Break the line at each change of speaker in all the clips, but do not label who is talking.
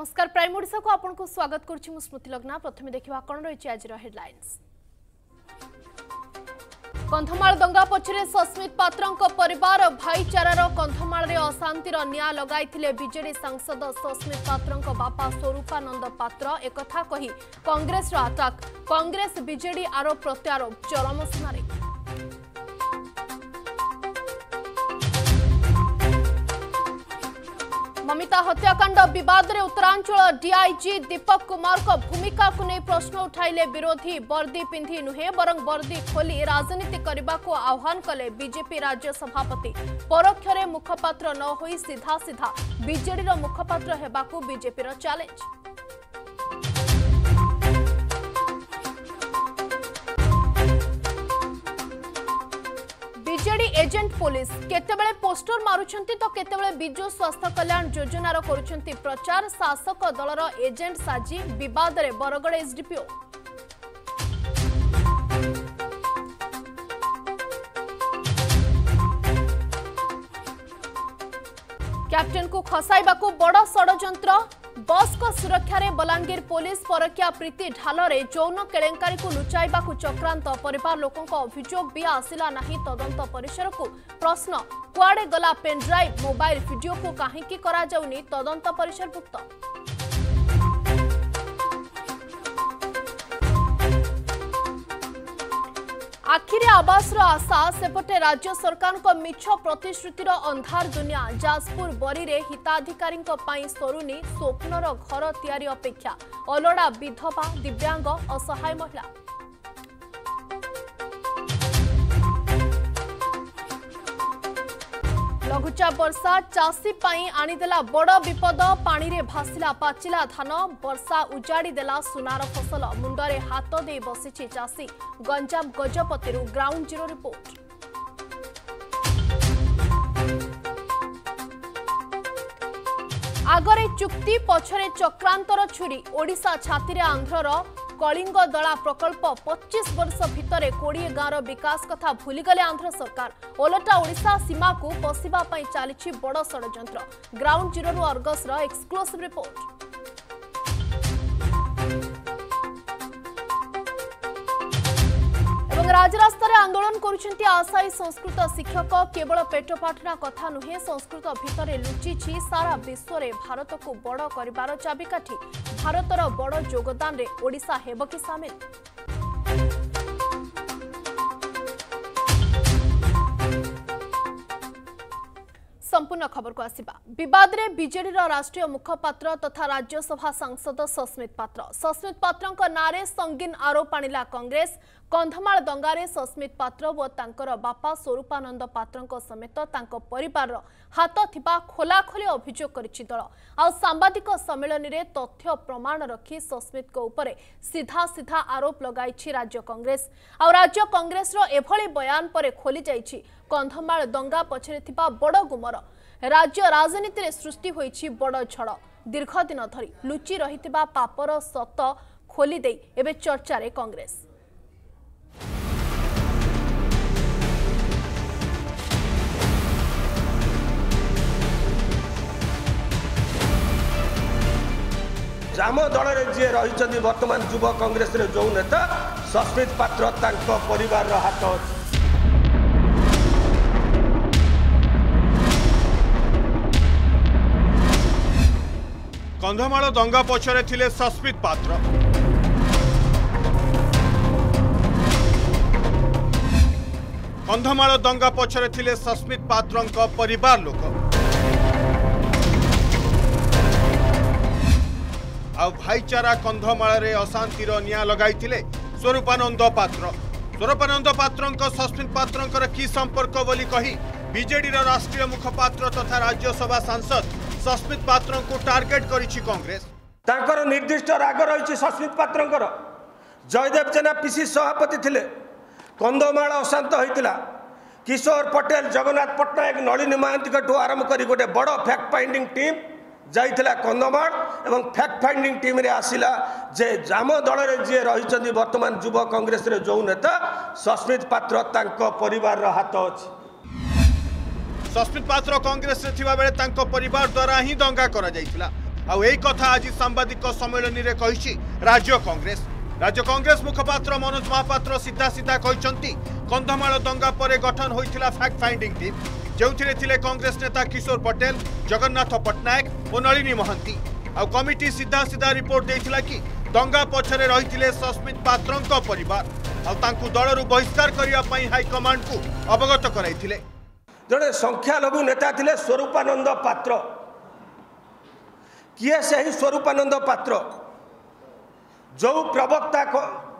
ନମସ୍କାର ପ୍ରାଇମ ଓଡ଼ିଶାକୁ ଆପଣଙ୍କୁ ସ୍ୱାଗତ କରୁଛି ମୁଁ ସ୍ମୃତି ଲଗ୍ନା ପ୍ରଥମେ ଦେଖିବା କ'ଣ ରହିଛି ଆଜିର ହେଡ୍ଲାଇନ୍ସ କନ୍ଧମାଳ ଦଙ୍ଗା ପଛରେ ସସ୍ମିତ ପାତ୍ରଙ୍କ ପରିବାର ଭାଇଚାରାର କନ୍ଧମାଳରେ ଅଶାନ୍ତିର ନିଆଁ ଲଗାଇଥିଲେ ବିଜେଡି ସାଂସଦ ସସ୍ମିତ ପାତ୍ରଙ୍କ ବାପା ସ୍ୱରୂପାନନ୍ଦ ପାତ୍ର। ଏକଥା କହି କଂଗ୍ରେସର ଆଟାକ୍ କଂଗ୍ରେସ ବିଜେଡି ଆରୋପ ପ୍ରତ୍ୟାରୋପ ଚରମ ସୀମାରେ ମମିତା ହତ୍ୟାକାଣ୍ଡ ବିବାଦରେ ଉତ୍ତରାଞ୍ଚଳ ଡିଆଇଜି ଦୀପକ କୁମାରଙ୍କ ଭୂମିକାକୁ ନେଇ ପ୍ରଶ୍ନ ଉଠାଇଲେ ବିରୋଧୀ ବର୍ଦ୍ଦି ପିନ୍ଧି ନୁହେଁ ବରଂ ବର୍ଦ୍ଦି ଖୋଲି ରାଜନୀତି କରିବାକୁ ଆହ୍ୱାନ କଲେ ବିଜେପି ରାଜ୍ୟ ସଭାପତି ପରୋକ୍ଷରେ ମୁଖପାତ୍ର ନ ହୋଇ ସିଧା ସିଧା ବିଜେଡିର ମୁଖପାତ୍ର ହେବାକୁ ବିଜେପିର ଚ୍ୟାଲେଞ୍ଜ ଏଜେଣ୍ଟ ପୋଲିସ କେତେବେଳେ ପୋଷ୍ଟର ମାରୁଛନ୍ତି ତ କେତେବେଳେ ବିଜୁ ସ୍ୱାସ୍ଥ୍ୟ କଲ୍ୟାଣ ଯୋଜନାର କରୁଛନ୍ତି ପ୍ରଚାର ଶାସକ ଦଳର ଏଜେଣ୍ଟ ସାଜି ବିବାଦରେ ବରଗଡ଼ ଏସ୍ଡିପିଓ କ୍ୟାପ୍ଟେନକୁ ଖସାଇବାକୁ ବଡ଼ ଷଡ଼ଯନ୍ତ୍ର। ବସ୍ଙ୍କ ସୁରକ୍ଷାରେ ବଲାଙ୍ଗୀର ପୋଲିସ ପରକିଆ ପ୍ରୀତି ଢାଲରେ ଯୌନ କେଳେଙ୍କାରୀକୁ ଲୁଚାଇବାକୁ ଚକ୍ରାନ୍ତ ପରିବାର ଲୋକଙ୍କ ଅଭିଯୋଗ ବି ଆସିଲା ନାହିଁ। ତଦନ୍ତ ପରିସରକୁ ପ୍ରଶ୍ନ କୁଆଡ଼େ ଗଲା ପେନ୍ଡ୍ରାଇଭ୍ ମୋବାଇଲ ଭିଡିଓକୁ କାହିଁକି କରାଯାଉନି? ତଦନ୍ତ ପରିସରଭୁକ୍ତ ଆଖିରେ ଆବାସର ଆଶା ସେପଟେ ରାଜ୍ୟ ସରକାରଙ୍କ ମିଛ ପ୍ରତିଶ୍ରୁତିର ଅନ୍ଧାର ଦୁନିଆ। ଯାଜପୁର ବରୀରେ ହିତାଧିକାରୀଙ୍କ ପାଇଁ ସରୁନି ସ୍ୱପ୍ନର ଘର ତିଆରି ଅପେକ୍ଷା। ଅଲୋଡ଼ା ବିଧବା ଦିବ୍ୟାଙ୍ଗ ଅସହାୟ ମହିଳା। ଲଘୁଚାପ ବର୍ଷା ଚାଷୀ ପାଇଁ ଆଣିଦେଲା ବଡ଼ ବିପଦ ପାଣିରେ ଭାସିଲା ପାଚିଲା ଧାନ ବର୍ଷା ଉଜାଡ଼ି ଦେଲା ସୁନାର ଫସଲ ମୁଣ୍ଡରେ ହାତ ଦେଇ ବସିଛି ଚାଷୀ। ଗଞ୍ଜାମ ଗଜପତିରୁ ଗ୍ରାଉଣ୍ଡ ଜିରୋ ରିପୋର୍ଟ। ଆଗରେ ଚୁକ୍ତି ପଛରେ ଚକ୍ରାନ୍ତର ଛୁରୀ ଓଡ଼ିଶା ଛାତିରେ ଆନ୍ଧ୍ରର କଳିଙ୍ଗ ଦଳା ପ୍ରକଳ୍ପ ପଚିଶ ବର୍ଷ ଭିତରେ କୋଡ଼ିଏ ଗାଁର ବିକାଶ କଥା ଭୁଲିଗଲେ ଆନ୍ଧ୍ର ସରକାର। ଓଲଟା ଓଡ଼ିଶା ସୀମାକୁ ପଶିବା ପାଇଁ ଚାଲିଛି ବଡ଼ ଷଡ଼ଯନ୍ତ୍ର। ଗ୍ରାଉଣ୍ଡ ଜିରୋରୁ ଅର୍ଗସର ଏକ୍ସକ୍ଲୁସିଭ୍ ରାଜରାସ୍ତାରେ ଆନ୍ଦୋଳନ କରୁଛନ୍ତି ଆଶାୟୀ ସଂସ୍କୃତ ଶିକ୍ଷକ। କେବଳ ପେଟପାଟଣା କଥା ନୁହେଁ ସଂସ୍କୃତ ଭିତରେ ଲୁଚିଛି ସାରା ବିଶ୍ୱରେ ଭାରତକୁ ବଡ଼ କରିବାର ଚାବିକାଠି। ଭାରତର ବଡ଼ ଯୋଗଦାନରେ ଓଡ଼ିଶା ହେବ କି ସାମିଲ? ସମ୍ପୂର୍ଣ୍ଣ ଖବରକୁ ଆସିବା। ବିବାଦରେ ବିଜେଡିର ରାଷ୍ଟ୍ରୀୟ ମୁଖପାତ୍ର ତଥା ରାଜ୍ୟସଭା ସାଂସଦ ସସ୍ମିତ ପାତ୍ର। ସସ୍ମିତ ପାତ୍ରଙ୍କ ନାଁରେ ସଙ୍ଗୀନ ଆରୋପ ଆଣିଲା କଂଗ୍ରେସ। କନ୍ଧମାଳ ଦଙ୍ଗାରେ ସସ୍ମିତ ପାତ୍ର ଓ ତାଙ୍କର ବାପା ସ୍ୱରୂପାନନ୍ଦ ପାତ୍ରଙ୍କ ସମେତ ତାଙ୍କ ପରିବାରର ହାତ ଥିବା ଖୋଲାଖୋଲି ଅଭିଯୋଗ କରିଛି ଦଳ। ଆଉ ସାମ୍ବାଦିକ ସମ୍ମିଳନୀରେ ତଥ୍ୟ ପ୍ରମାଣ ରଖି ସସ୍ମିତଙ୍କ ଉପରେ ସିଧା ସିଧା ଆରୋପ ଲଗାଇଛି ରାଜ୍ୟ କଂଗ୍ରେସ। ଆଉ ରାଜ୍ୟ କଂଗ୍ରେସର ଏଭଳି ବୟାନ ପରେ ଖୋଲିଯାଇଛି କନ୍ଧମାଳ ଦଙ୍ଗା ପଛରେ ଥିବା ବଡ଼ ଗୁମର। ରାଜ୍ୟ ରାଜନୀତିରେ ସୃଷ୍ଟି ହୋଇଛି ବଡ଼ ଝଡ଼। ଦୀର୍ଘଦିନ ଧରି ଲୁଚି ରହିଥିବା ପାପର ସତ ଖୋଲିଦେଇ ଏବେ ଚର୍ଚ୍ଚାରେ କଂଗ୍ରେସ।
ଆମ ଦଳରେ ଯିଏ ରହିଛନ୍ତି ବର୍ତ୍ତମାନ ଯୁବ କଂଗ୍ରେସରେ ଯୋଉ ନେତା ସସ୍ମିତ ପାତ୍ର ତାଙ୍କ ପରିବାରର ହାତ ଅଛି
କନ୍ଧମାଳ ଦଙ୍ଗା ପଛରେ ଥିଲେ ସସ୍ମିତ ପାତ୍ର କନ୍ଧମାଳ ଦଙ୍ଗା ପଛରେ ଥିଲେ ସସ୍ମିତ ପାତ୍ରଙ୍କ ପରିବାର ଲୋକ আইচারা কন্ধমাড়ে অশান্তির নিয়া লগাই স্বরূপানন্দ পাত্র স্বরূপানন্দ পাত্র সস্মিত পাত্রঙ্কর কি সম্পর্ক বলে কহি বিজেডির রাষ্ট্রীয় মুখপাত্র তথা রাজ্যসভা সাংসদ সস্মিত পাত্রঙ্কু টার্গেট করেছি কংগ্রেস তাঁকর
নির্দিষ্ট রাগ রয়েছে সস্মিত পাত্রঙ্কর জয়দেব জেনা পিসি সভাপতি লে কন্ধমাল অশান্ত হয়েছিল কিশোর পটেল জগন্নাথ পট্টনাক নলিনী মহান্তিঠু আরম্ভ করে গোটে বড় ফ্যাক্ট ফাইন্ডিং টিম যাই কন্ধমাল କନ୍ଧମାଳ ଏବଂ ଫ୍ୟାକ୍ଟ ଫାଇଣ୍ଡିଂ ଟିମ୍ରେ ଆସିଲା ଯେ ଆମ ଦଳରେ ଯିଏ ରହିଛନ୍ତି ବର୍ତ୍ତମାନ ଯୁବ କଂଗ୍ରେସରେ ଯୋଉ ନେତା ସସ୍ମିତ ପାତ୍ର ତାଙ୍କ ପରିବାରର ହାତ ଅଛି
ସସ୍ମିତ ପାତ୍ର କଂଗ୍ରେସରେ ଥିବା ବେଳେ ତାଙ୍କ ପରିବାର ଦ୍ୱାରା ହିଁ ଦଙ୍ଗା କରାଯାଇଥିଲା ଆଉ এই কথা ଆଜି ସାମ୍ବାଦିକ ସମ୍ମିଳନୀରେ କହିଛି ରାଜ୍ୟ କଂଗ୍ରେସ ରାଜ୍ୟ କଂଗ୍ରେସ ମୁଖପାତ୍ର ମନୋଜ ମହାପାତ୍ର ସିଧା ସିଧା କହିଛନ୍ତି କନ୍ଧମାଳ ଦଙ୍ଗା ପରେ ଗଠନ ହୋଇଥିଲା ଫ୍ୟାକ୍ଟ ଫାଇଣ୍ଡିଂ ଟିମ୍ ଯେଉଁଥିରେ ଥିଲେ କଂଗ୍ରେସ ନେତା କିଶୋର ପଟେଲ ଜଗନ୍ନାଥ ପଟ୍ଟନାୟକ ଓ ନଳିନୀ ମହାନ୍ତି ଆଉ କମିଟି ସିଧା ସିଧା ରିପୋର୍ଟ ଦେଇଥିଲା କି ଦଙ୍ଗା ପଛରେ ରହିଥିଲେ ସସ୍ମିତ ପାତ୍ରଙ୍କ ପରିବାର ଆଉ ତାଙ୍କୁ ଦଳରୁ ବହିଷ୍କାର କରିବା ପାଇଁ ହାଇକମାଣ୍ଡକୁ ଅବଗତ କରାଇଥିଲେ।
ଜଣେ ସଂଖ୍ୟାଲଘୁ ନେତା ଥିଲେ ସ୍ୱରୂପାନନ୍ଦ ପାତ୍ର। କିଏ ସେହି ସ୍ୱରୂପାନନ୍ଦ ପାତ୍ର? ଯେଉଁ ପ୍ରବକ୍ତା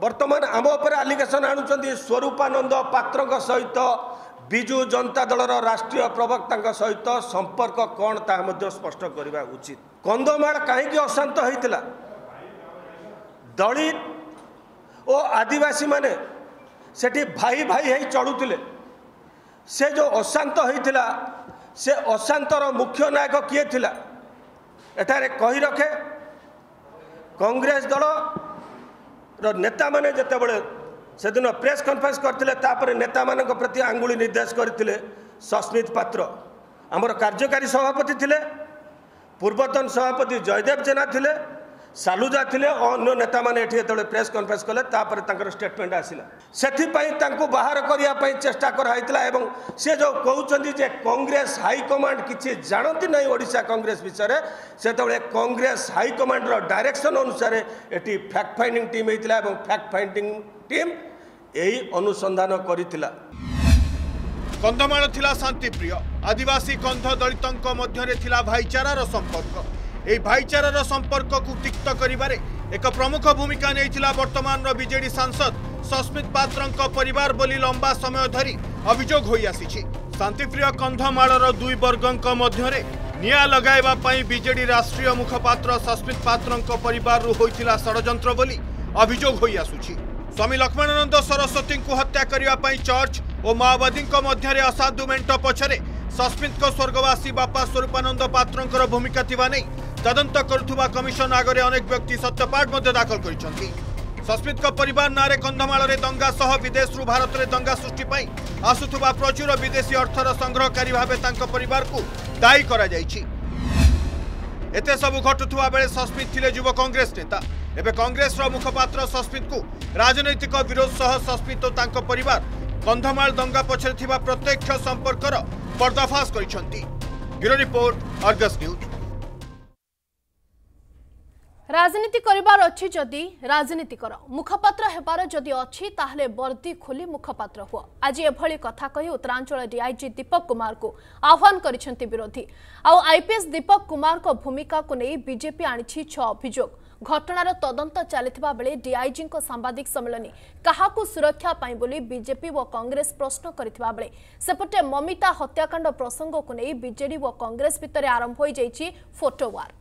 ବର୍ତ୍ତମାନ ଆମ ଉପରେ ଆଲିଗେସନ୍ ଆଣୁଛନ୍ତି ସ୍ୱରୂପାନନ୍ଦ ପାତ୍ରଙ୍କ ସହିତ ବିଜୁ ଜନତା ଦଳର ରାଷ୍ଟ୍ରୀୟ ପ୍ରବକ୍ତାଙ୍କ ସହିତ ସମ୍ପର୍କ କ'ଣ ତାହା ମଧ୍ୟ ସ୍ପଷ୍ଟ କରିବା ଉଚିତ। କନ୍ଧମାଳ କାହିଁକି ଅଶାନ୍ତ ହୋଇଥିଲା? ଦଳିତ ଓ ଆଦିବାସୀମାନେ ସେଠି ଭାଇ ଭାଇ ହେଇ ଚଳୁଥିଲେ। ସେ ଯେଉଁ ଅଶାନ୍ତ ହୋଇଥିଲା ସେ ଅଶାନ୍ତର ମୁଖ୍ୟ ନାୟକ କିଏ ଥିଲା? ଏଠାରେ କହି ରଖେ କଂଗ୍ରେସ ଦଳର ନେତାମାନେ ଯେତେବେଳେ ସେଦିନ ପ୍ରେସ୍ କନଫରେନ୍ସ କରିଥିଲେ ତାପରେ ନେତାମାନଙ୍କ ପ୍ରତି ଆଙ୍ଗୁଳି ନିର୍ଦ୍ଦେଶ କରିଥିଲେ ସସ୍ମିତ ପାତ୍ର। ଆମର କାର୍ଯ୍ୟକାରୀ ସଭାପତି ଥିଲେ ପୂର୍ବତନ ସଭାପତି ଜୟଦେବ ଜେନା ଥିଲେ ସାଲୁଜା ଥିଲେ ଅନ୍ୟ ନେତାମାନେ ଏଠି ଯେତେବେଳେ ପ୍ରେସ୍ କନଫରେନ୍ସ କଲେ ତାପରେ ତାଙ୍କର ଷ୍ଟେଟମେଣ୍ଟ ଆସିଲା। ସେଥିପାଇଁ ତାଙ୍କୁ ବାହାର କରିବା ପାଇଁ ଚେଷ୍ଟା କରାହେଇଥିଲା ଏବଂ ସେ ଯେଉଁ କହୁଛନ୍ତି ଯେ କଂଗ୍ରେସ ହାଇକମାଣ୍ଡ କିଛି ଜାଣନ୍ତି ନାହିଁ ଓଡ଼ିଶା କଂଗ୍ରେସ ବିଷୟରେ ସେତେବେଳେ କଂଗ୍ରେସ ହାଇକମାଣ୍ଡର ଡାଇରେକ୍ସନ ଅନୁସାରେ ଏଠି ଫ୍ୟାକ୍ଟ ଫାଇଣ୍ଡିଂ ଟିମ୍ ହେଇଥିଲା ଏବଂ ଫ୍ୟାକ୍ଟ ଫାଇଣ୍ଡିଂ ଟିମ୍ ଏହି ଅନୁସନ୍ଧାନ କରିଥିଲା।
କନ୍ଧମାଳ ଥିଲା ଶାନ୍ତିପ୍ରିୟ। ଆଦିବାସୀ କନ୍ଧ ଦଳିତଙ୍କ ମଧ୍ୟରେ ଥିଲା ଭାଇଚାରାର ସମ୍ପର୍କ। ଏହି ଭାଇଚାରାର ସମ୍ପର୍କକୁ ତିକ୍ତ କରିବାରେ ଏକ ପ୍ରମୁଖ ଭୂମିକା ନେଇଥିଲା ବର୍ତ୍ତମାନର ବିଜେଡି ସାଂସଦ ସସ୍ମିତ ପାତ୍ରଙ୍କ ପରିବାର ବୋଲି ଲମ୍ବା ସମୟ ଧରି ଅଭିଯୋଗ ହୋଇ ଆସିଛି ଶାନ୍ତିପ୍ରିୟ କନ୍ଧମାଳର ଦୁଇ ବର୍ଗଙ୍କ ମଧ୍ୟରେ ନିଆଁ ଲଗାଇବା ପାଇଁ ବିଜେଡି ରାଷ୍ଟ୍ରୀୟ ମୁଖପାତ୍ର ସସ୍ମିତ ପାତ୍ରଙ୍କ ପରିବାରରୁ ହୋଇଥିଲା ଷଡ଼ଯନ୍ତ୍ର ବୋଲି ଅଭିଯୋଗ ହୋଇ ଆସୁଛି ସ୍ୱାମୀ ଲକ୍ଷ୍ମଣାନନ୍ଦ ସରସ୍ୱତୀଙ୍କୁ ହତ୍ୟା କରିବା ପାଇଁ ଚର୍ଚ୍ଚ ଓ ମାଓବାଦୀଙ୍କ ମଧ୍ୟରେ ଅସାଧୁ ମେଣ୍ଟ ପଛରେ ସସ୍ମିତଙ୍କ ସ୍ୱର୍ଗବାସୀ ବାପା ସ୍ୱରୂପାନନ୍ଦ ପାତ୍ରଙ୍କର ଭୂମିକା ଥିବା ନେଇ ତଦନ୍ତ କରୁଥିବା କମିଶନ ଆଗରେ ଅନେକ ବ୍ୟକ୍ତି ସତ୍ୟପାଠ ମଧ୍ୟ ଦାଖଲ କରିଛନ୍ତି। ସସ୍ମିତଙ୍କ ପରିବାର ନାଁରେ କନ୍ଧମାଳରେ ଦଙ୍ଗା ସହ ବିଦେଶରୁ ଭାରତରେ ଦଙ୍ଗା ସୃଷ୍ଟି ପାଇଁ ଆସୁଥିବା ପ୍ରଚୁର ବିଦେଶୀ ଅର୍ଥର ସଂଗ୍ରହକାରୀ ଭାବେ ତାଙ୍କ ପରିବାରକୁ ଦାୟୀ କରାଯାଇଛି। ଏତେ ସବୁ ଘଟୁଥିବା ବେଳେ ସସ୍ମିତ ଥିଲେ ଯୁବ କଂଗ୍ରେସ ନେତା। ଏବେ କଂଗ୍ରେସର ମୁଖପାତ୍ର ସସ୍ମିତଙ୍କୁ ରାଜନୈତିକ ବିରୋଧ ସହ ସସ୍ମିତ ଓ ତାଙ୍କ ପରିବାର କନ୍ଧମାଳ ଦଙ୍ଗା ପଛରେ ଥିବା ପ୍ରତ୍ୟକ୍ଷ ସମ୍ପର୍କର ପର୍ଦ୍ଦାଫାଶ କରିଛନ୍ତି। Bureau report Argus news.
ରାଜନୀତି କରିବାର ଅଛି ଯଦି ରାଜନୀତି କର। ମୁଖପାତ୍ର ହେବାର ଯଦି ଅଛି ତାହେଲେ ବର୍ଦ୍ଦି ଖୋଲି ମୁଖପାତ୍ର ହୁଅ। ଆଜି ଏଭଳି କଥା କହି ଉତ୍ତରାଞ୍ଚଳ ଡିଆଇଜି ଦୀପକ କୁମାରଙ୍କୁ ଆହ୍ୱାନ କରିଛନ୍ତି ବିରୋଧୀ। ଆଉ ଆଇପିଏସ୍ ଦୀପକ କୁମାରଙ୍କ ଭୂମିକାକୁ ନେଇ ବିଜେପି ଆଣିଛି ଛଅ ଅଭିଯୋଗ। ଘଟଣାର ତଦନ୍ତ ଚାଲିଥିବା ବେଳେ ଡିଆଇଜିଙ୍କ ସାମ୍ବାଦିକ ସମ୍ମିଳନୀ କାହାକୁ ସୁରକ୍ଷା ପାଇଁ ବୋଲି ବିଜେପି ଓ କଂଗ୍ରେସ ପ୍ରଶ୍ନ କରିଥିବା ବେଳେ ସେପଟେ ମମିତା ହତ୍ୟାକାଣ୍ଡ ପ୍ରସଙ୍ଗକୁ ନେଇ ବିଜେଡି ଓ କଂଗ୍ରେସ ଭିତରେ ଆରମ୍ଭ ହୋଇଯାଇଛି ଫଟୋ ୱାର୍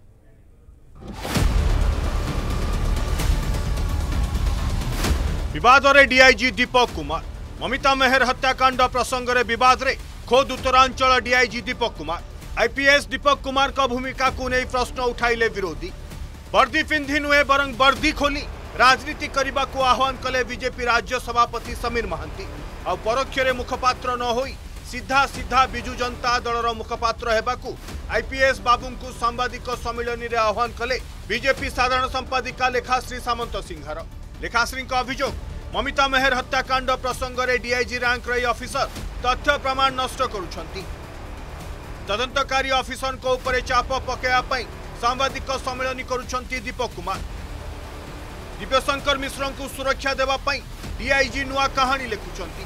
ବିବାଦରେ ଡିଆଇଜି ଦୀପକ କୁମାର ମମିତା ମେହେର ହତ୍ୟାକାଣ୍ଡ ପ୍ରସଙ୍ଗରେ ବିବାଦରେ ଖୋଦ୍ ଉତ୍ତରାଞ୍ଚଳ ଡିଆଇଜି ଦୀପକ କୁମାର ଆଇପିଏସ୍ ଦୀପକ କୁମାରଙ୍କ ଭୂମିକାକୁ ନେଇ ପ୍ରଶ୍ନ ଉଠାଇଲେ ବିରୋଧୀ ବର୍ଦ୍ଦି ପିନ୍ଧି ନୁହେଁ ବରଂ ବର୍ଦ୍ଦି ଖୋଲି ରାଜନୀତି କରିବାକୁ ଆହ୍ୱାନ କଲେ ବିଜେପି ରାଜ୍ୟ ସଭାପତି ସମୀର ମହାନ୍ତି ଆଉ ପରୋକ୍ଷରେ ମୁଖପାତ୍ର ନ ହୋଇ ସିଧା ସିଧା ବିଜୁ ଜନତା ଦଳର ମୁଖପାତ୍ର ହେବାକୁ ଆଇପିଏସ୍ ବାବୁଙ୍କୁ ସାମ୍ବାଦିକ ସମ୍ମିଳନୀରେ ଆହ୍ୱାନ କଲେ ବିଜେପି ସାଧାରଣ ସମ୍ପାଦିକା ଲେଖାଶ୍ରୀ ସାମନ୍ତ ସିଂହାର ଲେଖାଶ୍ରୀଙ୍କ ଅଭିଯୋଗ ମମିତା ମେହେର ହତ୍ୟାକାଣ୍ଡ ପ୍ରସଙ୍ଗରେ ଡିଆଇଜି ରାଙ୍କର ଏହି ଅଫିସର ତଥ୍ୟ ପ୍ରମାଣ ନଷ୍ଟ କରୁଛନ୍ତି ତଦନ୍ତକାରୀ ଅଫିସରଙ୍କ ଉପରେ ଚାପ ପକାଇବା ପାଇଁ ସାମ୍ବାଦିକ ସମ୍ମିଳନୀ କରୁଛନ୍ତି ଦୀପକ କୁମାର। ଦିବ୍ୟଶଙ୍କର ମିଶ୍ରଙ୍କୁ ସୁରକ୍ଷା ଦେବା ପାଇଁ ଡିଆଇଜି ନୂଆ କାହାଣୀ ଲେଖୁଛନ୍ତି।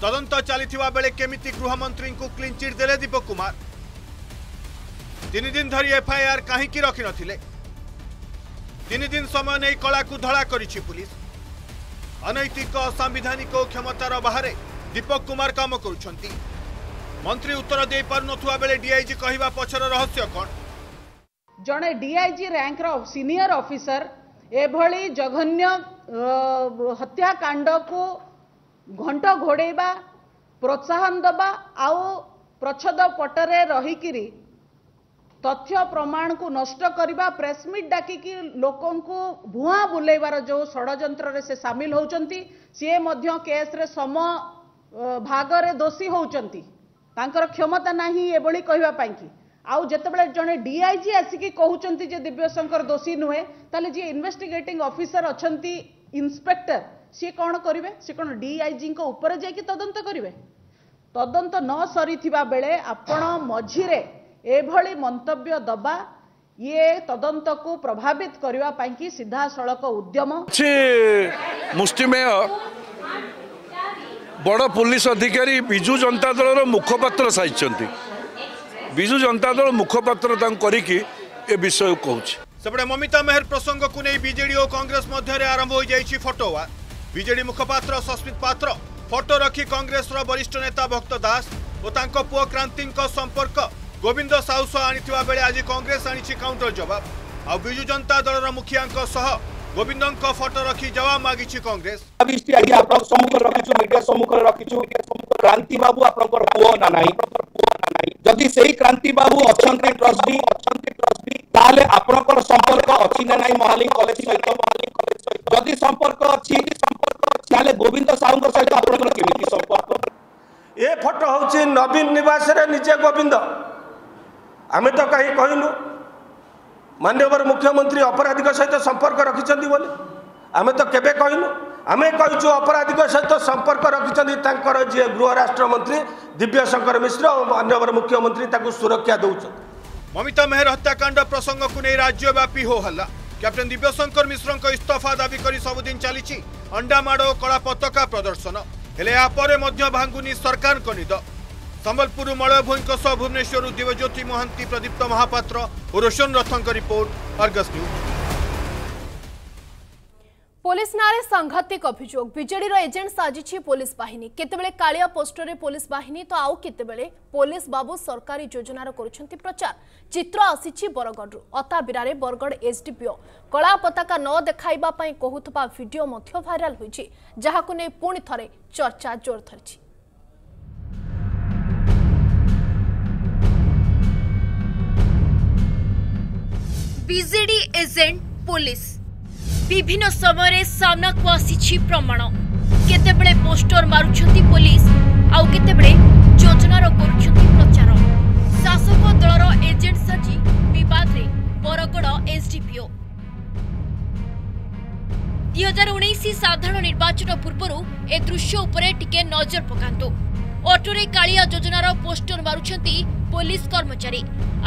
ତଦନ୍ତ ଚାଲିଥିବା ବେଳେ କେମିତି ଗୃହମନ୍ତ୍ରୀଙ୍କୁ କ୍ଲିନଚିଟ୍ ଦେଲେ ଦୀପକ କୁମାର? ତିନି ଦିନ ଧରି ଏଫଆଇଆର କାହିଁକି ରଖିନଥିଲେ? ତିନି ଦିନ ସମୟ ନେଇ କଳାକୁ ଧଳା କରିଛି ପୁଲିସ। ଅନୈତିକ ଅସାମ୍ବିଧାନିକ ଓ କ୍ଷମତାର ବାହାରେ ଦୀପକ କୁମାର କାମ କରୁଛନ୍ତି। ମନ୍ତ୍ରୀ ଉତ୍ତର ଦେଇପାରୁନଥିବା ବେଳେ ଡିଆଇଜି କହିବା ପଛର ରହସ୍ୟ କ'ଣ?
ଜଣେ ଡିଆଇଜି ରାଙ୍କର ସିନିୟର ଅଫିସର ଏଭଳି ଜଘନ୍ୟ ଅ, ହତ୍ୟାକାଣ୍ଡକୁ ଘଣ୍ଟ ଘୋଡ଼େଇବା ପ୍ରୋତ୍ସାହନ ଦେବା ଆଉ ପ୍ରଚ୍ଛଦ ପଟରେ ରହିକିରି ତଥ୍ୟ ପ୍ରମାଣକୁ ନଷ୍ଟ କରିବା ପ୍ରେସମିଟ୍ ଡାକିକି ଲୋକଙ୍କୁ ଭୁଆଁ ବୁଲେଇବାର ଯେଉଁ ଷଡ଼ଯନ୍ତ୍ରରେ ସେ ସାମିଲ ହେଉଛନ୍ତି ସିଏ ମଧ୍ୟ କେସ୍ରେ ସମ ଅ, ଭାଗରେ ଦୋଷୀ ହେଉଛନ୍ତି ତାଙ୍କର କ୍ଷମତା ନାହିଁ ଏଭଳି କହିବା ପାଇଁକି ଆଉ ଯେତେବେଳେ ଜଣେ ଡିଆଇଜି ଆସିକି କହୁଛନ୍ତି ଯେ ଦିବ୍ୟଶଙ୍କର ଦୋଷୀ ନୁହେଁ ତାହେଲେ ଯିଏ ଇନଭେଷ୍ଟିଗେଟିଂ ଅଫିସର ଅଛନ୍ତି ଇନ୍ସପେକ୍ଟର ସିଏ କ'ଣ କରିବେ? ସିଏ କ'ଣ ଡିଆଇଜିଙ୍କ ଉପରେ ଯାଇକି ତଦନ୍ତ କରିବେ? ତଦନ୍ତ ନ ସରିଥିବା ବେଳେ ଆପଣ ମଝିରେ ଏଭଳି ମନ୍ତବ୍ୟ ଦବା ଇଏ ତଦନ୍ତକୁ ପ୍ରଭାବିତ କରିବା ପାଇଁକି ସିଧାସଳଖ ଉଦ୍ୟମ।
ମୁଷ୍ଟିମେୟ। ବଡ଼ ପୋଲିସ ଅଧିକାରୀ ବିଜୁ ଜନତା ଦଳର ମୁଖପାତ୍ର ସାଜିଛନ୍ତି ବିଜୁ ଜନତା ଦଳ ମୁଖପାତ୍ର ତାଙ୍କୁ କରିକି ଏ ବିଷୟ କହୁଛି।
ସେପଟେ ମମିତା ମେହର ପ୍ରସଙ୍ଗକୁ ନେଇ ବିଜେଡି ଓ କଂଗ୍ରେସ ମଧ୍ୟରେ ଆରମ୍ଭ ହୋଇଯାଇଛି ଫଟୋୱା ବିଜେଡି ମୁଖପାତ୍ର ସସ୍ମିତ ପାତ୍ର ଫଟୋ ରଖି କଂଗ୍ରେସର ବରିଷ୍ଠ ନେତା ଭକ୍ତ ଦାସ ଓ ତାଙ୍କ ପୁଅ କ୍ରାନ୍ତିଙ୍କ ସମ୍ପର୍କ ଗୋବିନ୍ଦ ସାହୁ ସହ ଆଣିଥିବା ବେଳେ ଆଜି କଂଗ୍ରେସ ଆଣିଛି କାଉଣ୍ଟର ଜବାବ। ଆଉ ବିଜୁ ଜନତା ଦଳର ମୁଖିଆଙ୍କ ସହ গোবিন্দঙ্ক ফটো রাখি জবাব মাগিছি কংগ্রেস।
আবিষ্টি আজি আপনক সম্মুখে রাখিছো মিডিয়া সম্মুখ রাখিছো মিডিয়া রাখিছু ক্রান্তি বাবু আপনার পুয় না নাই। যদি সেই ক্রান্তি বাবু অছন্তি ট্রাস্টি অছন্তি ট্রাস্টি তাহলে আপনার সম্পর্ক অছি না নাই মহালি কলেজ সহিত মহালি কলেজ সহিত যদি সম্পর্ক অছি সম্পর্ক তাহলে গোবিন্দ সাউঙ্ক সহিত আপনার কেমিতি
সম্পর্ক? এ ফটো হচ্ছে নবীন নিবাসের নিজে গোবিন্দ আমি তো কাহি কইলু ମାନ୍ୟବର ମୁଖ୍ୟମନ୍ତ୍ରୀ ଅପରାଧୀଙ୍କ ସହିତ ସମ୍ପର୍କ ରଖିଛନ୍ତି ବୋଲି। ଆମେ ତ କେବେ କହିନୁ। ଆମେ କହିଛୁ ଅପରାଧୀଙ୍କ ସହିତ ସମ୍ପର୍କ ରଖିଛନ୍ତି ତାଙ୍କର ଯିଏ ଗୃହ ରାଷ୍ଟ୍ରମନ୍ତ୍ରୀ ଦିବ୍ୟଶଙ୍କର ମିଶ୍ର ଓ ମାନ୍ୟବର ମୁଖ୍ୟମନ୍ତ୍ରୀ ତାକୁ ସୁରକ୍ଷା ଦେଉଛନ୍ତି।
ମମିତା ମେହର ହତ୍ୟାକାଣ୍ଡ ପ୍ରସଙ୍ଗକୁ ନେଇ ରାଜ୍ୟବ୍ୟାପୀ ହୋ ହଲ୍ଲା କ୍ୟାପ୍ଟେନ୍ ଦିବ୍ୟଶଙ୍କର ମିଶ୍ରଙ୍କ ଇସ୍ତଫା ଦାବି କରି ସବୁଦିନ ଚାଲିଛି ଅଣ୍ଡାମାଡ଼ ଓ କଳା ପତାକା ପ୍ରଦର୍ଶନ। ହେଲେ ଏହା ପରେ ମଧ୍ୟ ଭାଙ୍ଗୁନି ସରକାରଙ୍କ ନିଦ। ସମ୍ବଲପୁରରୁ ମଳୟଭୋଇଙ୍କ ସହ ଭୁବନେଶ୍ୱରରୁ ଦିବ୍ୟଜ୍ୟୋତି ମହାନ୍ତି ପ୍ରଦୀପ୍ତ ମହାପାତ୍ର ଓ ରୋଶନ ରଥଙ୍କ ରିପୋର୍ଟ ଅର୍ଗସ୍ ନ୍ୟୁଜ୍
পুলিশ নাঁরে সাংঘাতিক অভিযোগ বিজেডির এজেন্ট সাজিছে পুলিশ বাহিনী কেতবে কালিয়া পোস্টরে পুলিশ বাহিনী তো আউ কেতবে পুলিশ বাবু সরকারি যোজনার করছেন প্রচার চিত্র আসিছি বরগড়ু অতাবিরারে বরগড় এসডিপিও কলা পতাকা ন দেখাইবা পাই কহুতবা ভিডিও মধ্য ভাইরাল হয়েছে যাহাকু নেই পুনি থরে চর্চা জোর ধরিছে
ବିଜେଡି ଏଜେଣ୍ଟ ପୋଲିସ ବିଭିନ୍ନ ସମୟରେ ସାମ୍ନାକୁ ଆସିଛି ପ୍ରମାଣ କେତେବେଳେ ପୋଷ୍ଟର ମାରୁଛନ୍ତି ପୋଲିସ ଆଉ କେତେବେଳେ ଯୋଜନାର କରୁଛନ୍ତି ପ୍ରଚାର ଶାସକ ଦଳର ଏଜେଣ୍ଟ ସାଜି ବିବାଦରେ ବରଗଡ଼ ଏସ୍ଡିପିଓ ଦୁଇ ହଜାର ଉଣେଇଶ ସାଧାରଣ ନିର୍ବାଚନ ପୂର୍ବରୁ ଏ ଦୃଶ୍ୟ ଉପରେ ଟିକେ ନଜର ପକାନ୍ତୁ ଅଟୋରେ କାଳିଆ ଯୋଜନାର ପୋଷ୍ଟର ମାରୁଛନ୍ତି ପୋଲିସ କର୍ମଚାରୀ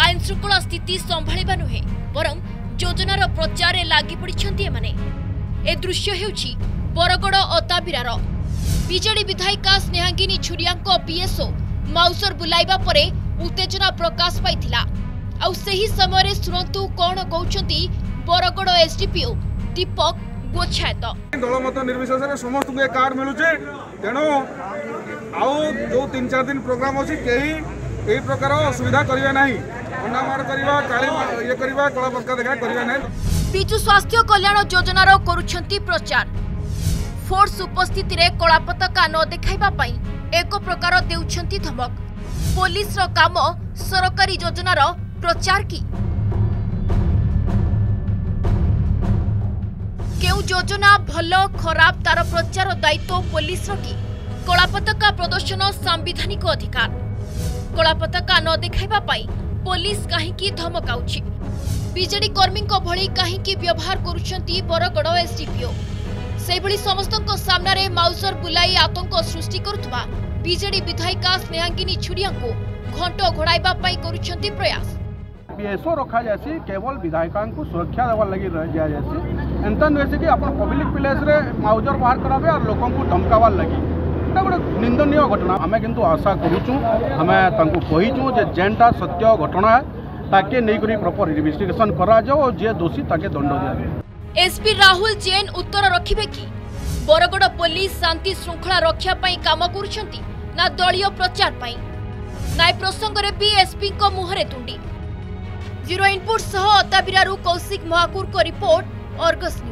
ଆଇନ ଶୃଙ୍ଖଳା ସ୍ଥିତି ସମ୍ଭାଳିବା ନୁହେଁ ବରଂ ଯୋଜନାର ପ୍ରଚାରରେ ଲାଗି ପଡ଼ିଛନ୍ତି ଏମାନେ ଏ ଦୃଶ୍ୟ ହେଉଛି ବରଗଡ଼ ଅତାବିରାର ବିଜେଡି ବିଧାୟିକା ସ୍ନେହାଙ୍ଗିନୀ ଛୁରିଆଙ୍କ ପିଏସ୍ଓ ମାଉସର ବୁଲାଇବା ପରେ ଉତ୍ତେଜନା ପ୍ରକାଶ ପାଇଥିଲା ଆଉ ସେହି ସମୟରେ ଶୁଣନ୍ତୁ କ'ଣ କହୁଛନ୍ତି ବରଗଡ଼ ଏସ୍ଡିପିଓ ଦୀପକ ଗୋଚ୍ଛାୟତ
ଦଳମତ ନିର୍ବିଶେଷରେ ସମସ୍ତଙ୍କୁ ଏ କାର୍ଡ ମିଳୁଛି ତେଣୁ ଆଉ ଯେଉଁ ତିନି ଚାରି ଦିନ ପ୍ରୋଗ୍ରାମ ଅଛି କେହି ଏହି ପ୍ରକାର ଅସୁବିଧା କରିବେ ନାହିଁ ଅଣ୍ଡାମାଡ଼ କରିବା କାଳି ଇଏ କରିବା କଳା ପତାକା ଦେଖା କରିବେ ନାହିଁ।
ବିଜୁ ସ୍ୱାସ୍ଥ୍ୟ କଲ୍ୟାଣ ଯୋଜନାର କରୁଛନ୍ତି ପ୍ରଚାର। ଫୋର୍ସ ଉପସ୍ଥିତିରେ କଳା ପତାକା ନ ଦେଖାଇବା ପାଇଁ ଏକ ପ୍ରକାର ଦେଉଛନ୍ତି ଧମକ। ପୋଲିସର କାମ ସରକାରୀ ଯୋଜନାର ପ୍ରଚାର କି? କେଉଁ ଯୋଜନା ଭଲ ଖରାପ ତାର ପ୍ରଚାର ଦାୟିତ୍ୱ ପୋଲିସର କି? କଳା ପତାକା ପ୍ରଦର୍ଶନ ସାମ୍ବିଧାନିକ ଅଧିକାର। କଳା ପତାକା ନ ଦେଖାଇବା ପାଇଁ ପୋଲିସ କାହିଁକି ଧମକାଉଛି? ବିଜେଡି କର୍ମୀଙ୍କ ଭଳି କାହିଁକି ବ୍ୟବହାର କରୁଛନ୍ତି ବରଗଡ଼ ଏସ୍ଡିପିଓ? ସେହିଭଳି ସମସ୍ତଙ୍କ ସାମ୍ନାରେ ମାଉସର ବୁଲାଇ ଆତଙ୍କ ସୃଷ୍ଟି କରୁଥିବା ବିଜେଡି ବିଧାୟିକା ସ୍ନେହାଙ୍ଗିନୀ ଛୁରିଆଙ୍କୁ ଘଣ୍ଟ ଘୋଡ଼ାଇବା ପାଇଁ କରୁଛନ୍ତି ପ୍ରୟାସ।
ପିଏସ୍ଓ ରଖାଯାଇଛି କେବଳ ବିଧାୟିକାଙ୍କୁ ସୁରକ୍ଷା ଦେବାର ଲାଗି ଦିଆଯାଇଛି। ଏନ୍ତା ନୁହେଁ କି ଆପଣ ପବ୍ଲିକ ପ୍ଲେସ୍ରେ ମାଉଜର ବାହାର କରାବେ ଆଉ ଲୋକଙ୍କୁ ଧମକାବାର ଲାଗି। ଏଇଟା ଗୋଟେ ନିନ୍ଦନୀୟ ଘଟଣା ଆମେ କିନ୍ତୁ ଆଶା କରୁଛୁ ଆମେ ତାଙ୍କୁ କହିଛୁ ଯେ ଯେନ୍ଟା ସତ୍ୟ ଘଟଣା ତାକେ ନେଇକରି ପ୍ରପର ଇନଭେଷ୍ଟିଗେସନ୍ କରାଯାଉ ଆଉ ଯିଏ ଦୋଷୀ ତାକେ ଦଣ୍ଡ ଦିଆଯାଉ
ଏସ୍ପି ରାହୁଲ ଜେନ୍ ଉତ୍ତର ରଖିବେ କି ବରଗଡ଼ ପୋଲିସ ଶାନ୍ତି ଶୃଙ୍ଖଳା ରକ୍ଷା ପାଇଁ କାମ କରୁଛନ୍ତି ନା ଦଳୀୟ ପ୍ରଚାର ପାଇଁ ନା ଏ ପ୍ରସଙ୍ଗରେ ବି ଏସ୍ପିଙ୍କ ମୁହଁରେ ତୁଣ୍ଡି ଜିରୋ ଇନପୁଟ୍ ସହ ଅତାବିରାରୁ Kaushik ମହାକୁରଙ୍କ report Argus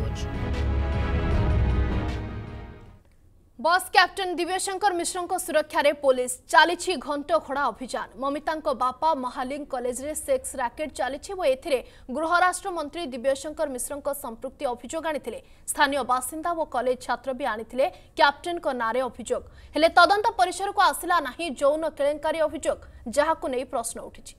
boss captain Dibyashankar ମିଶ୍ରଙ୍କ ସୁରକ୍ଷାରେ ପୋଲିସ ଚାଲିଛି ଘଣ୍ଟ ଅଭିଯାନ। ମମିତାଙ୍କ ବାପା ମହାଲିଙ୍ଗ କଲେଜରେ ସେକ୍ସ ରାକେଟ୍ ଚାଲିଛି ଓ ଏଥିରେ ଗୃହରାଷ୍ଟ୍ରମନ୍ତ୍ରୀ ଦିବ୍ୟଶଙ୍କର ମିଶ୍ରଙ୍କ ସମ୍ପୃକ୍ତି ଅଭିଯୋଗ ଆଣିଥିଲେ। ସ୍ଥାନୀୟ ବାସିନ୍ଦା ଓ କଲେଜ ଛାତ୍ର ବି ଆଣିଥିଲେ କ୍ୟାପ୍ଟେନ୍ଙ୍କ ନାଁରେ ଅଭିଯୋଗ। ହେଲେ ତଦନ୍ତ ପରିସରକୁ ଆସିଲା ନାହିଁ ଯୌନ କେଳେଙ୍କାରୀ ଅଭିଯୋଗ ଯାହାକୁ ନେଇ ପ୍ରଶ୍ନ ଉଠିଛି।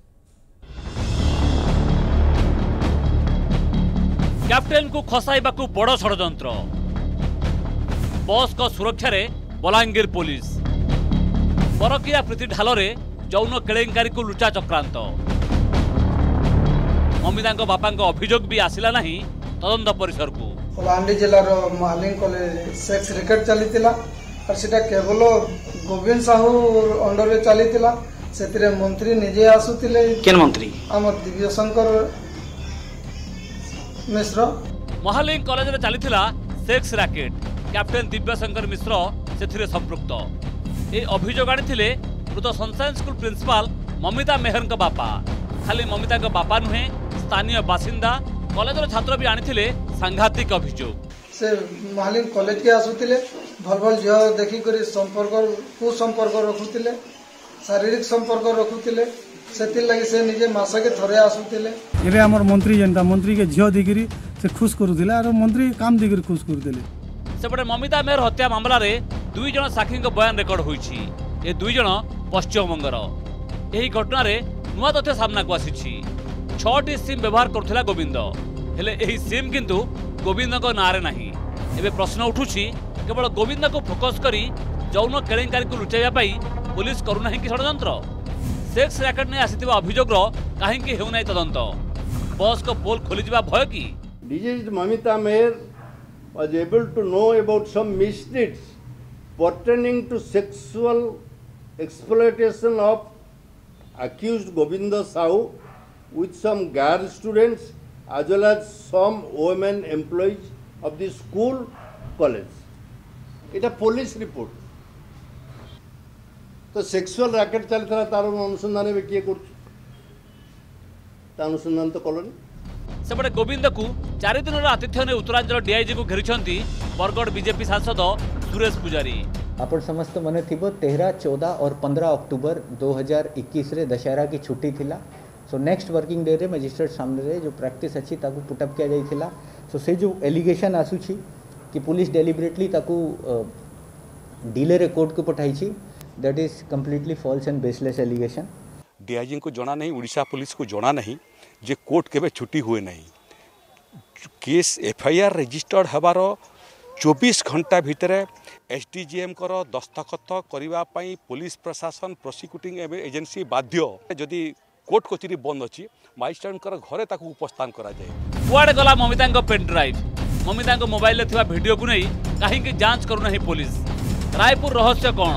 କ୍ୟାପ୍ଟେନ୍ଙ୍କୁ ଖସାଇବାକୁ ବଡ଼ ଷଡ଼ଯନ୍ତ୍ର। ବସ୍ଙ୍କ ସୁରକ୍ଷାରେ ବଲାଙ୍ଗୀର ପୋଲିସ ପରକିଆ ପ୍ରୀତି ଢାଲରେ ଯୌନ କେଳେଙ୍କାରୀକୁ ଲୁଚା ଚକ୍ରାନ୍ତ ମମିତାଙ୍କ ବାପାଙ୍କ ଅଭିଯୋଗ ବି ଆସିଲା ନାହିଁ ତଦନ୍ତ ପରିସରକୁ
କଳାହାଣ୍ଡି ଜିଲ୍ଲାର ମାଲିଂ କଲେଜରେ ସେକ୍ସ ରେକେଟ୍ ଚାଲିଥିଲା ଆଉ ସେଟା କେବଳ ଗୋବିନ୍ଦ ସାହୁ ଅଣ୍ଡରରେ ଚାଲିଥିଲା ସେଥିରେ ମନ୍ତ୍ରୀ ନିଜେ ଆସୁଥିଲେ
କେନ୍ ମନ୍ତ୍ରୀ
ଆମର ଦିବ୍ୟଶଙ୍କର ମିଶ୍ର
ମହାଲିଂ କଲେଜରେ ଚାଲିଥିଲା sex racket captain Dibyashankar Mishra ସେଥିରେ ସମ୍ପୃକ୍ତ। ଏହି ଅଭିଯୋଗ ଆଣିଥିଲେ ମୃତ ସନସାଇନ୍ ସ୍କୁଲ ପ୍ରିନ୍ସିପାଲ ମମିତା ମେହରଙ୍କ ବାପା। ଖାଲି ମମିତାଙ୍କ ବାପା ନୁହେଁ ସ୍ଥାନୀୟ ବାସିନ୍ଦା କଲେଜର ଛାତ୍ର ବି ଆଣିଥିଲେ ସାଂଘାତିକ ଅଭିଯୋଗ।
ସେ ମାଲିଂ କଲେଜକେ ଆସୁଥିଲେ ଭଲ ଭଲ ଝିଅ ଦେଖିକରି ସମ୍ପର୍କ କୁସମ୍ପର୍କ ରଖୁଥିଲେ ଶାରୀରିକ ସମ୍ପର୍କ ରଖୁଥିଲେ ସେଥିର୍ଲାଗି ସେ ନିଜେ ମାସକେ ଥରେ ଆସୁଥିଲେ।
ଏବେ ଆମର ମନ୍ତ୍ରୀ ଯେନ୍ଟା ମନ୍ତ୍ରୀକେ ଝିଅ ଦେଇକିରି ସେ ଖୁସ୍ କରୁଥିଲେ ଆର ମନ୍ତ୍ରୀ କାମ ଦେଇକରି ଖୁସ୍ କରୁଥିଲେ।
সেপটে মমিতা মেহর হত্যা মামলায় দুই জন সাক্ষীঙ্ বয়ান রেকর্ড হয়েছি এ দুই জন পশ্চিমবঙ্গর এই ঘটনার নয় তথ্য সামনাকু আসিছি ছটি সিম ব্যবহার করুলা গোবিন্দ হলে এই সিম কিন্তু গোবিন্দক নাঁরে না এবে প্রশ্ন উঠুছি কেবল গোবিন্দ ফোকস করে যৌন কেড়েকারী লুচাইবা পুলিশ করু না কি ষড়যন্ত্র সেক্স র্যাকেট নিয়ে আসি অভিযোগর কাহিকি হেউ না তদন্ত বসক পোল খোলি যা
ভয় কি ডিজিজ মমিতা মেয়ের was able to know about some misdeeds pertaining to sexual exploitation of accused Govinda Sahu with some girl students as well as some women employees of the school college. It's a police report. তো sexual racket চালিয়ে তারা তার অনুসন্ধানে কিয়ে করছে তার অনুসন্ধান তো করলেন
ସେପଟେ ଗୋବିନ୍ଦକୁ ଚାରି ଦିନର ଆତିଥ୍ୟ ନେଇ ଉତ୍ତରାଞ୍ଚଳ ଡିଆଇଜିକୁ ଘେରିଛନ୍ତି ବରଗଡ଼ ବିଜେପି ସାଂସଦ ସୁରେଶ ପୂଜାରୀ
ଆପଣ ସମସ୍ତ ମନେ ଥିବ ତେର ଚଉଦ और पंद्रह अक्टूबर 2021 ରେ ଦଶହରା की छुट्टी थिला सो नेक्स्ट वर्किंग डे रे मजिस्ट्रेट सामने जो प्रैक्टिस अच्छी ताकू पुटअप किया जाइथिला सो से जो एलिगेशन आसुछि कि पुलिस डेलिबरेटली ताकू डिले रे कोर्ट को पठाइछि that is completely false and baseless allegation
DIG को जना नहीं ओडिशा पुलिस को जना नहीं ଯେ କୋର୍ଟ କେବେ ଛୁଟି ହୁଏ ନାହିଁ। କେସ୍ ଏଫ୍ଆଇଆର୍ ରେଜିଷ୍ଟର୍ଡ଼ ହେବାର ଚବିଶ ଘଣ୍ଟା ଭିତରେ ଏସ୍ ଡି ଜି ଏମ୍ଙ୍କର ଦସ୍ତଖତ କରିବା ପାଇଁ ପୋଲିସ ପ୍ରଶାସନ ପ୍ରୋସିକ୍ୟୁଟିଂ ଏଜେନ୍ସି ବାଧ୍ୟ। ଯଦି କୋର୍ଟ କଚେରୀ ବନ୍ଦ ଅଛି ମାଜିଷ୍ଟ୍ରେଟ୍ଙ୍କର ଘରେ ତାକୁ ଉପସ୍ଥାନ କରାଯାଏ।
କୁଆଡ଼େ ଗଲା ମମିତାଙ୍କ ପେନ୍ଡ୍ରାଇଭ୍ ମମିତାଙ୍କ ମୋବାଇଲରେ ଥିବା ଭିଡ଼ିଓକୁ ନେଇ କାହିଁକି ଯାଞ୍ଚ କରୁନାହିଁ ପୋଲିସ? ରାୟପୁର ରହସ୍ୟ କ'ଣ?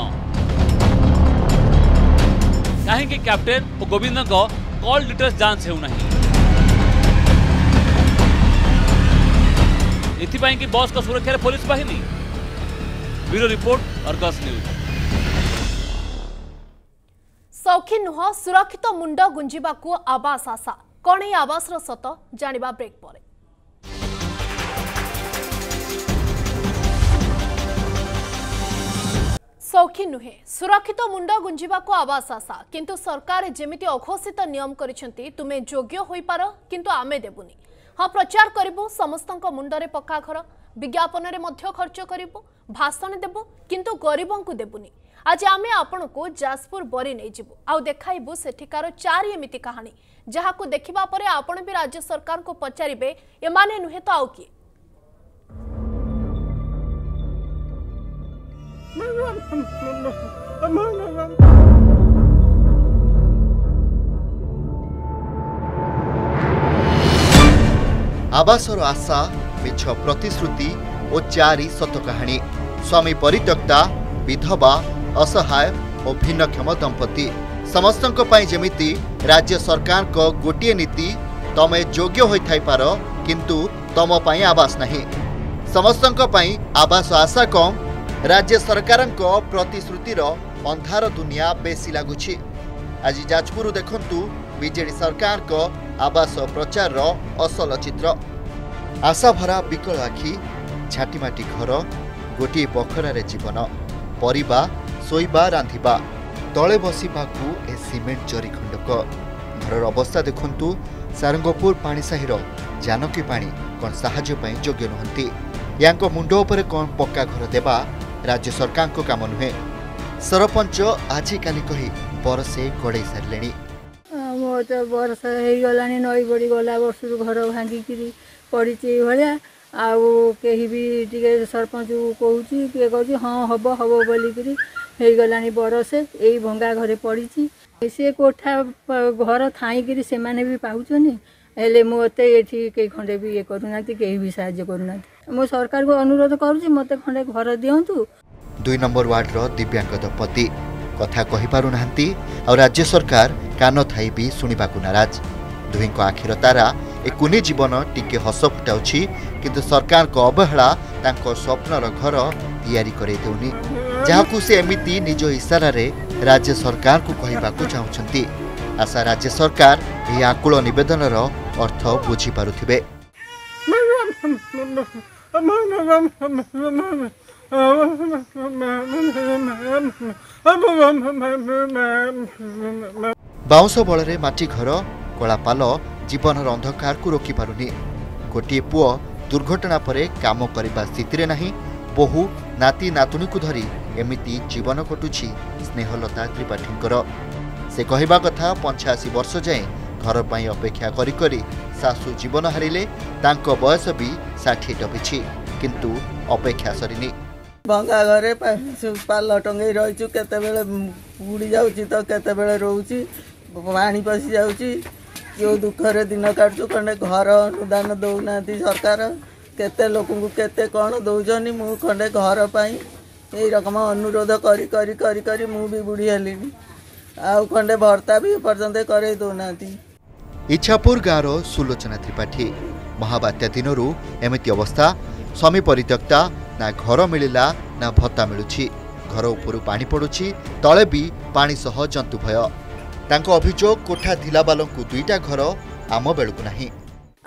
କାହିଁକି କ୍ୟାପ୍ଟେନ୍ ଓ ଗୋବିନ୍ଦଙ୍କ କଲ୍ ଡିଟେଲ୍ସ ଯାଞ୍ଚ ହେଉନାହିଁ? ଏଥିପାଇଁ କି ବସ୍ଙ୍କ ସୁରକ୍ଷାରେ ପୋଲିସ ବାହିନୀ ବ୍ୟୁରୋ ରିପୋର୍ଟ ଅର୍ଗସ୍ ନ୍ୟୁଜ୍
ସୌଖୀ ନୁହଁ ସୁରକ୍ଷିତ ମୁଣ୍ଡ ଗୁଞ୍ଜିବାକୁ ଆବାସ ଆଶା କ'ଣ ଏହି ଆବାସର ସତ ଜାଣିବା ବ୍ରେକ୍ ପରେ ସୌଖୀ ନୁହେଁ ସୁରକ୍ଷିତ ମୁଣ୍ଡ ଗୁଞ୍ଜିବାକୁ ଆବାସ ଆଶା କିନ୍ତୁ ସରକାର ଯେମିତି ଅଘୋଷିତ ନିୟମ କରିଛନ୍ତି ତୁମେ ଯୋଗ୍ୟ ହୋଇପାର କିନ୍ତୁ ଆମେ ଦେବୁନି ହଁ ପ୍ରଚାର କରିବୁ ସମସ୍ତଙ୍କ ମୁଣ୍ଡରେ ପକ୍କା ଘର ବିଜ୍ଞାପନରେ ମଧ୍ୟ ଖର୍ଚ୍ଚ କରିବୁ ଭାଷଣ ଦେବୁ କିନ୍ତୁ ଗରିବଙ୍କୁ ଦେବୁନି। ଆଜି ଆମେ ଆପଣଙ୍କୁ ଯାଜପୁର ବରି ନେଇଯିବୁ ଆଉ ଦେଖାଇବୁ ସେଠିକାର ଚାରି ଏମିତି କାହାଣୀ ଯାହାକୁ ଦେଖିବା ପରେ ଆପଣ ବି ରାଜ୍ୟ ସରକାରଙ୍କୁ ପଚାରିବେ ଏମାନେ ନୁହେଁ ତ ଆଉ କିଏ?
ଆବାସର ଆଶା ମିଛ ପ୍ରତିଶ୍ରୁତି ଓ ଚାରି ସତ କାହାଣୀ। ସ୍ୱାମୀ ପରିତ୍ୟକ୍ତା ବିଧବା ଅସହାୟ ଓ ଭିନ୍ନକ୍ଷମ ଦମ୍ପତି। ସମସ୍ତଙ୍କ ପାଇଁ ଯେମିତି ରାଜ୍ୟ ସରକାରଙ୍କ ଗୋଟିଏ ନୀତି ତମେ ଯୋଗ୍ୟ ହୋଇଥାଇପାର କିନ୍ତୁ ତମ ପାଇଁ ଆବାସ ନାହିଁ। ସମସ୍ତଙ୍କ ପାଇଁ ଆବାସ ଆଶା କମ୍ ରାଜ୍ୟ ସରକାରଙ୍କ ପ୍ରତିଶ୍ରୁତିର ଅନ୍ଧାର ଦୁନିଆ ବେଶୀ ଲାଗୁଛି। ଆଜି ଯାଜପୁର ଦେଖନ୍ତୁ ବିଜେଡି ସରକାରଙ୍କ ଆବାସ ପ୍ରଚାରର ଅସଲ ଚିତ୍ର ଆଶାଭରା ବିକଳ ଆଖି ଝାଟିମାଟି ଘର ଗୋଟିଏ ବଖରାରେ ଜୀବନ ପରିବା ଶୋଇବା ରାନ୍ଧିବା। ତଳେ ବସିବାକୁ ଏ ସିମେଣ୍ଟ ଜରି ଖଣ୍ଡକ। ଘରର ଅବସ୍ଥା ଦେଖନ୍ତୁ ସାରଙ୍ଗପୁର ପାଣିସାହିର ଜାନକୀ ପାଣି କ'ଣ ସାହାଯ୍ୟ ପାଇଁ ଯୋଗ୍ୟ ନୁହନ୍ତି? ୟାଙ୍କ ମୁଣ୍ଡ ଉପରେ କ'ଣ ପକ୍କା ଘର ଦେବା ରାଜ୍ୟ ସରକାରଙ୍କ କାମ ନୁହେଁ? ସରପଞ୍ଚ ଆଜିକାଲି କହି ବରଷେ ଗଡ଼େଇ ସାରିଲେଣି।
ମୋର ତ ବର୍ଷ ହେଇଗଲାଣି ନଈ ବଢ଼ି ଗଲା ବର୍ଷରୁ ଘର ଭାଙ୍ଗିକିରି
ପଡ଼ିଛି ଏଇଭଳିଆ ଆଉ କେହି ବି ଟିକେ ସରପଞ୍ଚକୁ କହୁଛି କିଏ କହୁଛି ହଁ ହେବ ହେବ ବୋଲିକିରି ହେଇଗଲାଣି ବରଷେ ଏଇ ଭଙ୍ଗା ଘରେ ପଡ଼ିଛି। ସେ କୋଠା ପ- ଘର ଥାଇକିରି ସେମାନେ ବି ପାଉଛନ୍ତି ହେଲେ ମୋତେ ଏଠି କେହି ଖଣ୍ଡେ ବି ଇଏ କରୁନାହାନ୍ତି କେହି ବି ସାହାଯ୍ୟ କରୁନାହାନ୍ତି। ମୁଁ ସରକାରକୁ ଅନୁରୋଧ କରୁଛି ମୋତେ ଖଣ୍ଡେ ଘର ଦିଅନ୍ତୁ।
ଦୁଇ ନମ୍ବର ୱାର୍ଡର ଦିବ୍ୟାଙ୍ଗ ଦମ୍ପତି କଥା କହିପାରୁନାହାନ୍ତି। ଆଉ ରାଜ୍ୟ ସରକାର କାନ ଥାଇ ବି ଶୁଣିବାକୁ ନାରାଜ। ଦୁହିଁଙ୍କ ଆଖିର ତାରା ଏ କୁନି ଜୀବନ ଟିକେ ହସ ଫୁଟାଉଛି କିନ୍ତୁ ସରକାରଙ୍କ ଅବହେଳା ତାଙ୍କ ସ୍ୱପ୍ନର ଘର ତିଆରି କରାଇ ଦେଉନି ଯାହାକୁ ସେ ଏମିତି ନିଜ ଇସାରାରେ ରାଜ୍ୟ ସରକାରଙ୍କୁ କହିବାକୁ ଚାହୁଁଛନ୍ତି। ଆଶା ରାଜ୍ୟ ସରକାର ଏହି ଆକୁଳ ନିବେଦନର ଅର୍ଥ ବୁଝିପାରୁଥିବେ। ବାଉଁଶ ବଳରେ ମାଟି ଘର କଳାପାଲ ଜୀବନର ଅନ୍ଧକାରକୁ ରୋକିପାରୁନି। ଗୋଟିଏ ପୁଅ ଦୁର୍ଘଟଣା ପରେ କାମ କରିବା ସ୍ଥିତିରେ ନାହିଁ ବୋହୂ ନାତି ନାତୁଣୀକୁ ଧରି ଏମିତି ଜୀବନ କଟୁଛି ସ୍ନେହଲତା ତ୍ରିପାଠୀଙ୍କର। ସେ କହିବା କଥା ପଞ୍ଚାଅଶୀ ବର୍ଷ ଯାଏଁ ଘର ପାଇଁ ଅପେକ୍ଷା କରି କରି ଶାଶୁ ଜୀବନ ହାରିଲେ ତାଙ୍କ ବୟସ ବି ଷାଠିଏ ଟପିଛି କିନ୍ତୁ ଅପେକ୍ଷା ସରିନି।
ଭଙ୍ଗା ଘରେ ପା- ପାଲ ଟଙ୍ଗେଇ ରହିଛୁ କେତେବେଳେ ବୁଡ଼ି ଯାଉଛି ତ କେତେବେଳେ ରହୁଛି ପାଣି ପଶି ଯାଉଛି ଯେଉଁ ଦୁଃଖରେ ଦିନ କାଟୁଛୁ ଖଣ୍ଡେ ଘର ଅନୁଦାନ ଦେଉନାହାନ୍ତି ସରକାର କେତେ ଲୋକଙ୍କୁ କେତେ କ'ଣ ଦେଉଛନ୍ତି ମୁଁ ଖଣ୍ଡେ ଘର ପାଇଁ ଏଇ ରକମ ଅନୁରୋଧ କରି କରି କରି କରି ମୁଁ ବି ବୁଢ଼ୀ ହେଲିଣି ଆଉ ଖଣ୍ଡେ ଭର୍ତ୍ତା ବି ଏପର୍ଯ୍ୟନ୍ତ କରେଇ ଦେଉନାହାନ୍ତି।
ଇଚ୍ଛାପୁର ଗାଁର ସୁଲୋଚନା ତ୍ରିପାଠୀ ମହାବାତ୍ୟା ଦିନରୁ ଏମିତି ଅବସ୍ଥା ସ୍ୱାମୀ ପରିତ୍ୟକ୍ତା ନା ଘର ମିଳିଲା ନା ଭତ୍ତା ମିଳୁଛି। ଘର ଉପରୁ ପାଣି ପଡ଼ୁଛି ତଳେ ବି ପାଣି ସହ ଜନ୍ତୁ ଭୟ ତାଙ୍କ ଅଭିଯୋଗ କୋଠା ଥିଲାବାଲଙ୍କୁ ଦୁଇଟା ଘର ଆମ ବେଳକୁ ନାହିଁ।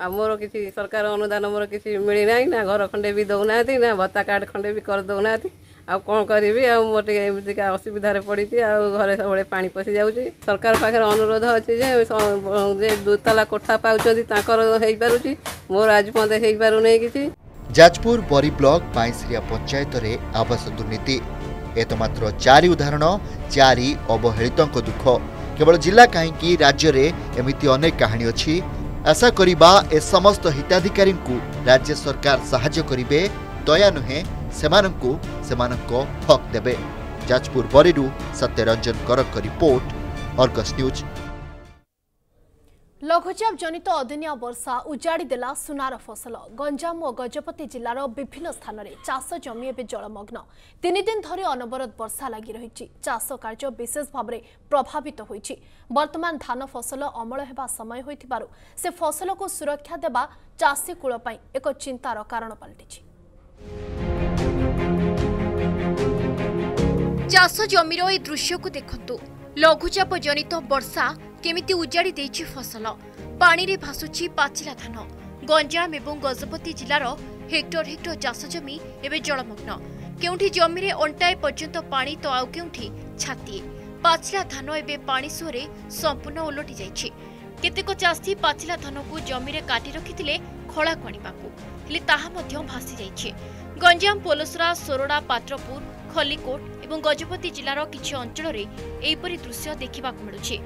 ଆମର କିଛି ସରକାର ଅନୁଦାନ ମୋର କିଛି ମିଳିନାହିଁ ନା ଘର ଖଣ୍ଡେ ବି ଦେଉନାହାନ୍ତି ନା ଭତ୍ତା କାର୍ଡ଼ ଖଣ୍ଡେ ବି କରିଦେଉନାହାନ୍ତି। ଆଉ କ'ଣ କରିବି ଆଉ ମୋର ଟିକେ ଏମିତିକା ଅସୁବିଧାରେ ପଡ଼ିଛି ଆଉ ଘରେ ସବୁବେଳେ ପାଣି ପଶି ଯାଉଛି। ସରକାର ପାଖରେ ଅନୁରୋଧ ଅଛି ଯେ ସ- ଯେ ଦୁଇତାଲା କୋଠା ପାଉଛନ୍ତି ତାଙ୍କର ହେଇପାରୁଛି ମୋର ଆଜି ପର୍ଯ୍ୟନ୍ତ ହେଇପାରୁନାହିଁ କିଛି।
ଯାଜପୁର ବରୀ ବ୍ଲକ ବାଇଁଶିରିଆ ପଞ୍ଚାୟତରେ ଆବାସ ଦୁର୍ନୀତି। ଏ ତ ମାତ୍ର ଚାରି ଉଦାହରଣ ଚାରି ଅବହେଳିତଙ୍କ ଦୁଃଖ। କେବଳ ଜିଲ୍ଲା କାହିଁକି ରାଜ୍ୟରେ ଏମିତି ଅନେକ କାହାଣୀ ଅଛି। ଆଶା କରିବା ଏ ସମସ୍ତ ହିତାଧିକାରୀଙ୍କୁ ରାଜ୍ୟ ସରକାର ସାହାଯ୍ୟ କରିବେ। ଦୟା ନୁହେଁ ସେମାନଙ୍କୁ ସେମାନଙ୍କ ହକ୍ ଦେବେ। ଯାଜପୁର ବରୀରୁ ସତ୍ୟରଞ୍ଜନ କରଙ୍କ ରିପୋର୍ଟ ଅର୍ଗସ୍ ନ୍ୟୁଜ୍।
লঘুচাপ জনিত অদিনিয়া বর্ষা উজাড়ি দেলা সুনার ফসল গঞ্জাম ও গজপতি জেলার বিভিন্ন স্থানের চাষ জমি এবে জলমগ্ন তিন দিন ধরে অনবরত বর্ষা লাগি রয়েছে চাষ কার্য বিশেষ ভাবে প্রভাবিত হয়েছে বর্তমান ধান ফসল অমল হওয়া সময় হয়েছিল সে ফসলক সুরক্ষা দেওয়া চাষী কূলপাই এক চিন্তার কারণ পাল্টিছে
চাষ জমির এই দৃশ্যক দেখত লঘুচাপ জনিত বর্ষা କେମିତି ଉଜାଡ଼ି ଦେଇଛି ଫସଲ? ପାଣିରେ ଭାସୁଛି ପାଚିଲା ଧାନ। ଗଞ୍ଜାମ ଏବଂ ଗଜପତି ଜିଲ୍ଲାର ହେକ୍ଟର ହେକ୍ଟର ଚାଷ ଜମି ଏବେ ଜଳମଗ୍ନ। କେଉଁଠି ଜମିରେ ଅଣ୍ଟାଏ ପର୍ଯ୍ୟନ୍ତ ପାଣି ତ ଆଉ କେଉଁଠି ଛାତିଏ ପାଚିଲା ଧାନ ଏବେ ପାଣି ସୁଅରେ ସମ୍ପୂର୍ଣ୍ଣ ଓଲଟି ଯାଇଛି। କେତେକ ଚାଷୀ ପାଚିଲା ଧାନକୁ ଜମିରେ କାଟି ରଖିଥିଲେ ଖଳାକୁ ଆଣିବାକୁ ହେଲେ ତାହା ମଧ୍ୟ ଭାସି ଯାଇଛି। ଗଞ୍ଜାମ ପୋଲସରା ସୋରଡ଼ା ପାତ୍ରପୁର ଖଲିକୋଟ ଏବଂ ଗଜପତି ଜିଲ୍ଲାର କିଛି ଅଞ୍ଚଳରେ ଏହିପରି ଦୃଶ୍ୟ ଦେଖିବାକୁ ମିଳୁଛି।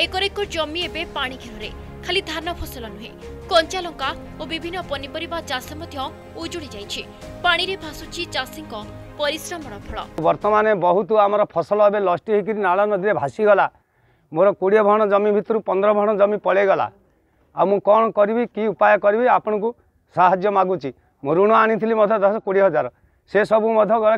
একর একর জমি এবে পানি ঘেরে খালি ধান ফসল নুহে কঞ্চা লঙ্কা ও বিভিন্ন পনিপরিবা চাষ মধ্য উজুড়ি যাইছে পানিরে ভাসুছি
চাষীঙ্ক পরিশ্রমর ফল বর্তমানে বহুত আমার ফসল এবে লষ্ট হয়েকি নাল নদীরে ভাসিগলা মোর কোড়িয়ে ভণ জমি ভিতর পনেরো ভণ জমি পলাইগলা আমি কম করবি কি উপায় করবি আপনার সাহায্য মাগুছি মু ঋণ আনি দশ কোড়ি হাজার সে সবু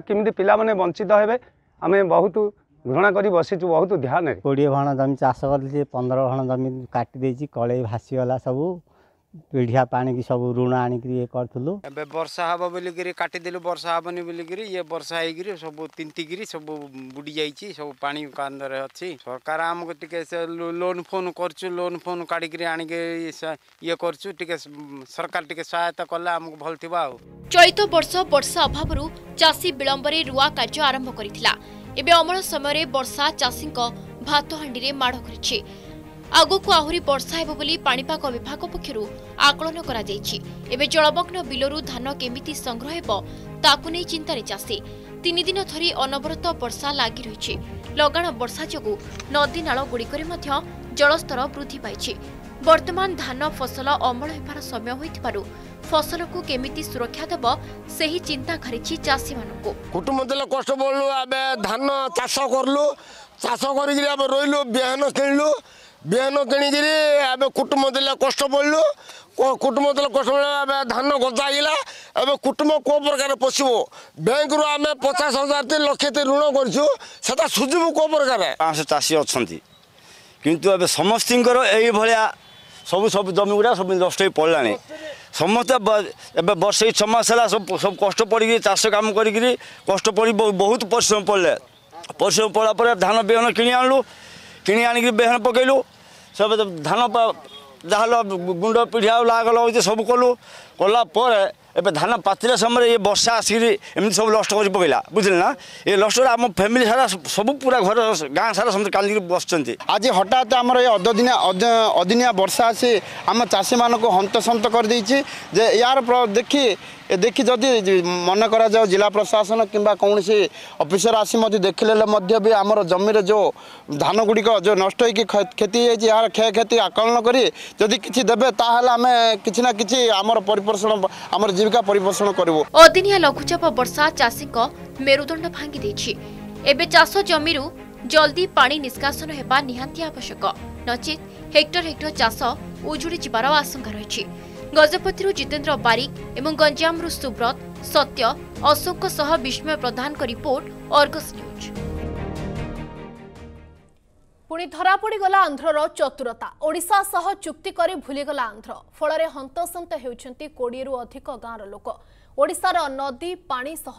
কেমি পিলা বঞ্চিত হবে আমি বহুত ଘୃଣା କରି ବସିଛୁ ବହୁତ ଧ୍ୟାନରେ।
କୋଡ଼ିଏ ଭଣ ଜମି ଚାଷ କରିଛି ପନ୍ଦର ଭଣ ଜମି କାଟି ଦେଇଛି କଳେଇ ଭାସିଗଲା ସବୁ ପିଢ଼ିଆ ପାଣିକି ସବୁ ଋଣ ଆଣିକିରି ଇଏ କରୁଥିଲୁ।
ଏବେ ବର୍ଷା ହବ ବୋଲିକିରି କାଟିଦେଲୁ ବର୍ଷା ହବନି ବୋଲିକିରି ଇଏ ବର୍ଷା ହେଇକିରି ସବୁ ତିନ୍ତିକିରି ସବୁ ବୁଡ଼ି ଯାଇଛି ସବୁ ପାଣି କାନ୍ଦରେ ଅଛି। ସରକାର ଆମକୁ ଟିକେ ସେ ଲୋନ୍ ଫୋନ୍ କରୁଛୁ ଲୋନ୍ ଫୋନ୍ କାଢ଼ିକିରି ଆଣିକି ସେ- ଇଏ କରୁଛୁ ଟିକେ ସରକାର ଟିକେ ସହାୟତା କଲେ ଆମକୁ ଭଲ ଥିବ ଆଉ।
ଚଳିତ ବର୍ଷ ବର୍ଷା ଅଭାବରୁ ଚାଷୀ ବିଳମ୍ବରେ ରୁଆ କାର୍ଯ୍ୟ ଆରମ୍ଭ କରିଥିଲା। ଏବେ ଅମଳ ସମୟରେ ବର୍ଷା ଚାଷୀଙ୍କ ଭାତ ହାଣ୍ଡିରେ ମାଡ଼ କରିଛି ଆଗକୁ ଆହୁରି ବର୍ଷା ହେବ ବୋଲି ପାଣିପାଗ ବିଭାଗ ପକ୍ଷରୁ ଆକଳନ କରାଯାଇଛି। ଏବେ ଜଳମଗ୍ନ ବିଲରୁ ଧାନ କେମିତି ସଂଗ୍ରହ ହେବ ତାକୁ ନେଇ ଚିନ୍ତାରେ ଚାଷୀ। ତିନି ଦିନ ଧରି ଅନବରତ ବର୍ଷା ଲାଗି ରହିଛି। ଲଗାଣ ବର୍ଷା ଯୋଗୁଁ ନଦୀନାଳ ଗୁଡ଼ିକରେ ମଧ୍ୟ ଜଳସ୍ତର ବୃଦ୍ଧି ପାଇଛି। ବର୍ତ୍ତମାନ ଧାନ ଫସଲ ଅମଳ ହେବାର ସମୟ ହୋଇଥିବାରୁ ଫସଲକୁ କେମିତି ସୁରକ୍ଷା ଦେବ ସେହି ଚିନ୍ତା ଘାରିଛି ଚାଷୀମାନଙ୍କୁ।
କୁଟୁମ୍ବ ଦେଲେ କଷ୍ଟ ପଡ଼ିଲୁ ଏବେ ଧାନ ଚାଷ କଲୁ ଚାଷ କରିକିରି ଏବେ ରହିଲୁ ବିହନ କିଣିଲୁ। ବିହନ କିଣିକିରି ଏବେ କୁଟୁମ୍ବ ଦେଲେ କଷ୍ଟ ପଡ଼ିଲୁ କ- କୁଟୁମ୍ବ ଦେଲେ କଷ୍ଟ ପଡ଼ିଲା ଏବେ ଧାନ ଗଦା ହେଇଗଲା ଏବେ କୁଟୁମ୍ବ କେଉଁ ପ୍ରକାର ପଶିବ ବ୍ୟାଙ୍କରୁ ଆମେ ପଚାଶ ହଜାର ଟି ଲକ୍ଷେ ଟି ଋଣ କରିଛୁ ସେଟା ସୁଝିବୁ କେଉଁ ପ୍ରକାର
ପାଞ୍ଚଶହ ଚାଷୀ ଅଛନ୍ତି କିନ୍ତୁ ଏବେ ସମସ୍ତଙ୍କର ଏଇଭଳିଆ ସବୁ ସବୁ ଜମି ଗୁଡ଼ା ସବୁ ନଷ୍ଟ ହେଇ ପଡ଼ିଲାଣି ସମସ୍ତେ ବ- ଏବେ ବର୍ଷ ଏଇ ଛଅ ମାସ ହେଲା ସବୁ ସବୁ କଷ୍ଟ ପଡ଼ିକି ଚାଷ କାମ କରିକିରି କଷ୍ଟ ପଡ଼ି ବହୁ- ବହୁତ ପରିଶ୍ରମ ପଡ଼ିଲେ। ପରିଶ୍ରମ ପଡ଼ିଲା ପରେ ଧାନ ବିହନ କିଣି ଆଣିଲୁ। କିଣି ଆଣିକି ବିହନ ପକେଇଲୁ। ସବୁ ଧାନ ପା- ଯାହାହେଲେ ଗୁଣ୍ଡ ପିଢ଼ିଆ ଲାଗ ଲଗେଇଛି ସବୁ କଲୁ। କଲା ପରେ ଏବେ ଧାନ ପାଚିଲା ସମୟରେ ଏ ବର୍ଷା ଆସିକିରି ଏମିତି ସବୁ ନଷ୍ଟ କରି ପକେଇଲା। ବୁଝିଲେ ନା? ଏ ନଷ୍ଟରେ ଆମ ଫ୍ୟାମିଲି ସାରା ସବୁ ପୁରା ଘର ଗାଁ ସାରା ସମସ୍ତେ କାନ୍ଦିକି ବସିଛନ୍ତି।
ଆଜି ହଠାତ୍ ଆମର ଏ ଅଦିନିଆ ଅଦ- ଅଦିନିଆ ବର୍ଷା ଆସି ଆମ ଚାଷୀମାନଙ୍କୁ ହନ୍ତସନ୍ତ କରିଦେଇଛି ଯେ ୟାର ଦେଖି ଦେଖି ଯଦି ମନେ କରାଯାଉ ଜିଲ୍ଲା ପ୍ରଶାସନ କିମ୍ବା କୌଣସି ଅଫିସର ଆସି ମଧ୍ୟ ଦେଖିଲେ ମଧ୍ୟ ବି ଆମର ଜମିରେ ଯେଉଁ ଧାନ ଗୁଡ଼ିକ ଯେଉଁ ନଷ୍ଟ ହୋଇକି କ୍ଷ- କ୍ଷତି ହେଇଯାଇଛି ଏହାର କ୍ଷୟକ୍ଷତି ଆକଳନ କରି ଯଦି କିଛି ଦେବେ ତାହେଲେ ଆମେ କିଛି ନା କିଛି ଆମର ପରିପୋଷଣ ଆମର ଜୀବିକା ପରିପୋଷଣ କରିବୁ।
ଅଦିନିଆ ଲଘୁଚାପ ବର୍ଷା ଚାଷୀଙ୍କ ମେରୁଦଣ୍ଡ ଭାଙ୍ଗି ଦେଇଛି। ଏବେ ଚାଷ ଜମିରୁ ଜଲ୍ଦି ପାଣି ନିଷ୍କାସନ ହେବା ନିହାତି ଆବଶ୍ୟକ। ନଚେତ୍ ହେକ୍ଟର ହେକ୍ଟର ଚାଷ ଉଜୁଡ଼ି ଯିବାର ଆଶଙ୍କା ରହିଛି। ଗଜପତିରୁ ଜିତେନ୍ଦ୍ର ବାରିକ ଏବଂ ଗଞ୍ଜାମରୁ ସୁବ୍ରତ ସତ୍ୟ ଅଶୋକଙ୍କ ସହ ବିସ୍ମୟ ପ୍ରଧାନଙ୍କ ରିପୋର୍ଟ ଅର୍ଗସ୍ ନ୍ୟୁଜ୍।
ପୁଣି ଧରାପଡ଼ିଗଲା ଆନ୍ଧ୍ରର ଚତୁରତା। ଓଡ଼ିଶା ସହ ଚୁକ୍ତି କରି ଭୁଲିଗଲା ଆନ୍ଧ୍ର। ଫଳରେ ହନ୍ତସନ୍ତ ହେଉଛନ୍ତି କୋଡ଼ିଏରୁ ଅଧିକ ଗାଁର ଲୋକ। ଓଡ଼ିଶାର ନଦୀ ପାଣି ସହ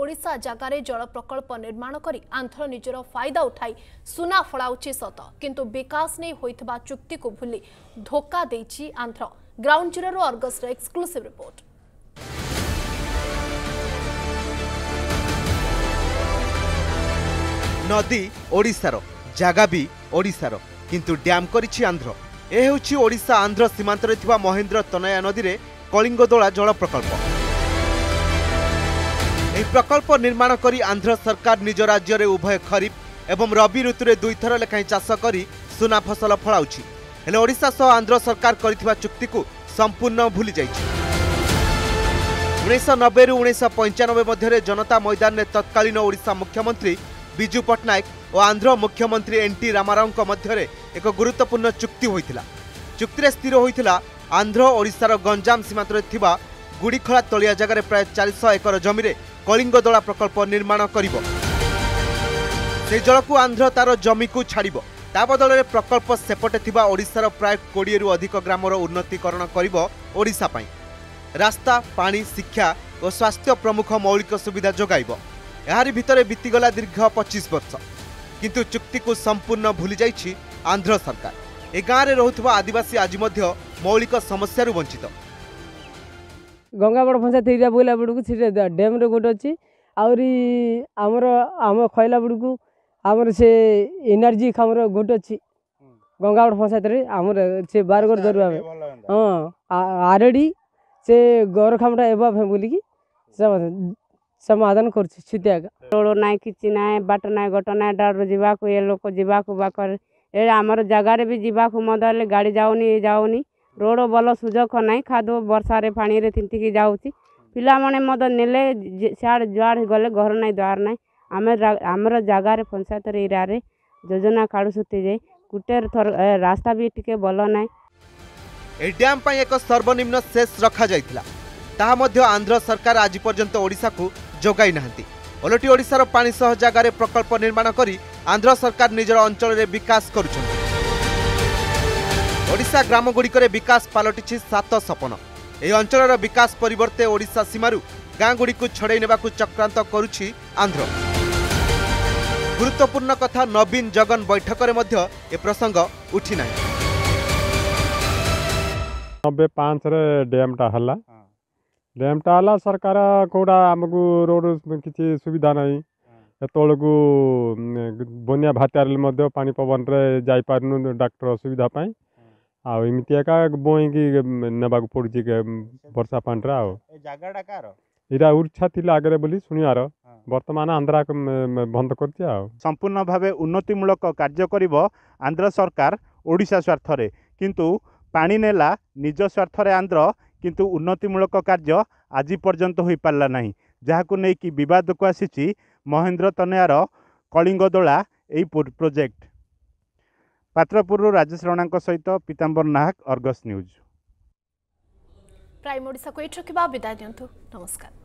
ଓଡ଼ିଶା ଜାଗାରେ ଜଳ ପ୍ରକଳ୍ପ ନିର୍ମାଣ କରି ଆନ୍ଧ୍ର ନିଜର ଫାଇଦା ଉଠାଇ ସୁନା ଫଳାଉଛି ସତ। କିନ୍ତୁ ବିକାଶ ନେଇ ହୋଇଥିବା ଚୁକ୍ତିକୁ ଭୁଲି ଧୋକା ଦେଇଛି ଆନ୍ଧ୍ର। ଗ୍ରାଉଣ୍ଡ ଜିରୋରୁ ଅର୍ଗସର ଏକ୍ସକ୍ଲୁସିଭ୍ ରିପୋର୍ଟ
ନଦୀ ଓଡ଼ିଶାର ଜାଗା ବି ଓଡ଼ିଶାର କିନ୍ତୁ ଡ୍ୟାମ୍ କରିଛି ଆନ୍ଧ୍ର। ଏ ହେଉଛି ଓଡ଼ିଶା ଆନ୍ଧ୍ର ସୀମାନ୍ତରେ ଥିବା ମହେନ୍ଦ୍ର ତନୟା ନଦୀରେ କଳିଙ୍ଗଦୋଳା ଜଳ ପ୍ରକଳ୍ପ। ଏହି ପ୍ରକଳ୍ପ ନିର୍ମାଣ କରି ଆନ୍ଧ୍ର ସରକାର ନିଜ ରାଜ୍ୟରେ ଉଭୟ ଖରିଫ ଏବଂ ରବି ଋତୁରେ ଦୁଇଥର ଲେଖାଏଁ ଚାଷ କରି ସୁନା ଫସଲ ଫଳାଉଛି। ହେଲେ ଓଡ଼ିଶା ସହ ଆନ୍ଧ୍ର ସରକାର କରିଥିବା ଚୁକ୍ତିକୁ ସମ୍ପୂର୍ଣ୍ଣ ଭୁଲି ଯାଇଛି। ଉଣେଇଶହ ନବେରୁ ଉଣେଇଶହ ପଞ୍ଚାନବେ ମଧ୍ୟରେ ଜନତା ମଇଦାନରେ ତତ୍କାଳୀନ ଓଡ଼ିଶା ମୁଖ୍ୟମନ୍ତ୍ରୀ ବିଜୁ ପଟ୍ଟନାୟକ ଓ ଆନ୍ଧ୍ର ମୁଖ୍ୟମନ୍ତ୍ରୀ ଏନ୍ ଟି ରାମାରାଓଙ୍କ ମଧ୍ୟରେ ଏକ ଗୁରୁତ୍ୱପୂର୍ଣ୍ଣ ଚୁକ୍ତି ହୋଇଥିଲା। ଚୁକ୍ତିରେ ସ୍ଥିର ହୋଇଥିଲା ଆନ୍ଧ୍ର ଓଡ଼ିଶାର ଗଞ୍ଜାମ ସୀମାନ୍ତରେ ଥିବା ଗୁଡ଼ିଖଳା ତଳିଆ ଜାଗାରେ ପ୍ରାୟ ଚାରିଶହ ଏକର ଜମିରେ କଳିଙ୍ଗଦୋଳା ପ୍ରକଳ୍ପ ନିର୍ମାଣ କରିବ। ସେହି ଜଳକୁ ଆନ୍ଧ୍ର ତାର ଜମିକୁ ଛାଡ଼ିବ। ତା ବଦଳରେ ପ୍ରକଳ୍ପ ସେପଟେ ଥିବା ଓଡ଼ିଶାର ପ୍ରାୟ କୋଡ଼ିଏରୁ ଅଧିକ ଗ୍ରାମର ଉନ୍ନତିକରଣ କରିବ ଓଡ଼ିଶା ପାଇଁ। ରାସ୍ତା ପାଣି ଶିକ୍ଷା ଓ ସ୍ୱାସ୍ଥ୍ୟ ପ୍ରମୁଖ ମୌଳିକ ସୁବିଧା ଯୋଗାଇବ। ଏହାରି ଭିତରେ ବିତିଗଲା ଦୀର୍ଘ ପଚିଶ ବର୍ଷ। କିନ୍ତୁ ଚୁକ୍ତିକୁ ସମ୍ପୂର୍ଣ୍ଣ ଭୁଲି ଯାଇଛି ଆନ୍ଧ୍ର ସରକାର। ଏ ଗାଁରେ ରହୁଥିବା ଆଦିବାସୀ ଆଜି ମଧ୍ୟ ମୌଳିକ ସମସ୍ୟାରୁ ବଞ୍ଚିତ।
ଗଙ୍ଗାବଡ଼ ପଞ୍ଚାୟତ ଏରିଆ ବୋଇଲା ବେଳକୁ ସେଠି ଡ୍ୟାମ୍ରେ ଗୋଟେ ଅଛି। ଆହୁରି ଆମର ଆମ ଖଇଲା ବେଳକୁ ଆମର ସେ ଏନର୍ଜି ଆମର ଗୋଟେ ଅଛି। ଗଙ୍ଗାବଡ଼ ପଞ୍ଚାୟତରେ ଆମର ସେ ବାରଗଡ଼ ଧରୁ ଆମେ ହଁ ଆ- ଆରଡ଼ି ସେ ଗୌରଖାମଟା ଏବା ବୋଲିକି ସେ- ସମାଧାନ କରୁଛି ଛିତିଆ
ରୋଡ଼ ନାହିଁ କିଛି ନାହିଁ ବାଟ ନାହିଁ ଘଟ ନାହିଁ ଡାଡରୁ ଯିବାକୁ ଏ ଲୋକ ଯିବାକୁ ବାକର ଏ ଆମର ଜାଗାରେ ବି ଯିବାକୁ ମଦ ହେଲେ ଗାଡ଼ି ଯାଉନି ଏ ଯାଉନି। ରୋଡ଼ ଭଲ ସୁଯୋଗ ନାହିଁ ଖାଦୁଅ ବର୍ଷାରେ ପାଣିରେ ତିନ୍ତିକି ଯାଉଛି। ପିଲାମାନେ ମଦ ନେଲେ ଯେ- ସିଆଡ଼େ ଯୁଆଡ଼େ ଗଲେ ଘର ନାହିଁ ଦ୍ୱାର ନାହିଁ। ଆମେ ଆମର ଜାଗାରେ ପଞ୍ଚାୟତର ଏରିଆରେ ଯୋଜନା କାଢ଼ୁଛନ୍ତି ଯେ ଗୋଟେ ଥର ରାସ୍ତା ବି ଟିକେ ଭଲ ନାହିଁ।
ଏହି ଡ୍ୟାମ୍ ପାଇଁ ଏକ ସର୍ବନିମ୍ନ ସେସ୍ ରଖାଯାଇଥିଲା। ତାହା ମଧ୍ୟ ଆନ୍ଧ୍ର ସରକାର ଆଜି ପର୍ଯ୍ୟନ୍ତ ଓଡ଼ିଶାକୁ ଯୋଗାଇ ନାହାନ୍ତି। ଓଲଟି ଓଡ଼ିଶାର ପାଣି ସହ ଜାଗାରେ ପ୍ରକଳ୍ପ ନିର୍ମାଣ କରି ଆନ୍ଧ୍ର ସରକାର ନିଜର ଅଞ୍ଚଳରେ ବିକାଶ କରୁଛନ୍ତି। ଓଡ଼ିଶା ଗ୍ରାମଗୁଡ଼ିକରେ ବିକାଶ ପାଲଟିଛି ସାତ ସପନ। ଏହି ଅଞ୍ଚଳର ବିକାଶ ପରିବର୍ତ୍ତେ ଓଡ଼ିଶା ସୀମାରୁ ଗାଁଗୁଡ଼ିକୁ ଛଡ଼େଇ ନେବାକୁ ଚକ୍ରାନ୍ତ କରୁଛି ଆନ୍ଧ୍ର। ଗୁରୁତ୍ୱପୂର୍ଣ୍ଣ କଥା ନବୀନ ଜଗନ ବୈଠକରେ ମଧ୍ୟ ଏ ପ୍ରସଙ୍ଗ ଉଠିନାହିଁ
ନବେ ପାଞ୍ଚରେ ଡ୍ୟାମ୍ଟା ହେଲା ଡ୍ୟାମ୍ଟା ହେଲା ସରକାର କେଉଁଟା ଆମକୁ ରୋଡ଼ କିଛି ସୁବିଧା ନାହିଁ ଏତେବେଳକୁ ଉଁ, ବନ୍ୟା ବାତ୍ୟାରେ ମଧ୍ୟ ପାଣି ପବନରେ ଯାଇପାରୁନୁ ଡାକ୍ତର ସୁବିଧା ପାଇଁ ଆଉ ଏମିତି ଏକା ବୋହିକି ନେବାକୁ ପଡ଼ୁଛି କେ- ବର୍ଷା ପାଣିରେ ଆଉ
ଏ ଜାଗାଟା କାହାର
ଏଇଟା ଉର୍ଚ୍ଛା ଥିଲା ଆଗରେ ବୋଲି ଶୁଣିବାର। ବର୍ତ୍ତମାନ ଆନ୍ଧ୍ରା ବନ୍ଦ କରିଛି ଆଉ।
ସମ୍ପୂର୍ଣ୍ଣ ଭାବେ ଉନ୍ନତିମୂଳକ କାର୍ଯ୍ୟ କରିବ ଆନ୍ଧ୍ର ସରକାର ଓଡ଼ିଶା ସ୍ୱାର୍ଥରେ। କିନ୍ତୁ ପାଣି ନେଲା ନିଜ ସ୍ୱାର୍ଥରେ ଆନ୍ଧ୍ର କିନ୍ତୁ ଉନ୍ନତିମୂଳକ କାର୍ଯ୍ୟ ଆଜି ପର୍ଯ୍ୟନ୍ତ ହୋଇପାରିଲା ନାହିଁ। ଯାହାକୁ ନେଇକି ବିବାଦକୁ ଆସିଛି ମହେନ୍ଦ୍ର ତନୟାର କଳିଙ୍ଗଦୋଳା ଏହି ପ୍ରୋ- ପ୍ରୋଜେକ୍ଟ। ପାତ୍ରପୁରରୁ ରାଜେଶ ରଣାଙ୍କ ସହିତ Pitambar Nahak Argus news.
Prime ओडिसाको यी बाब बिदा दिन्छु नमस्कार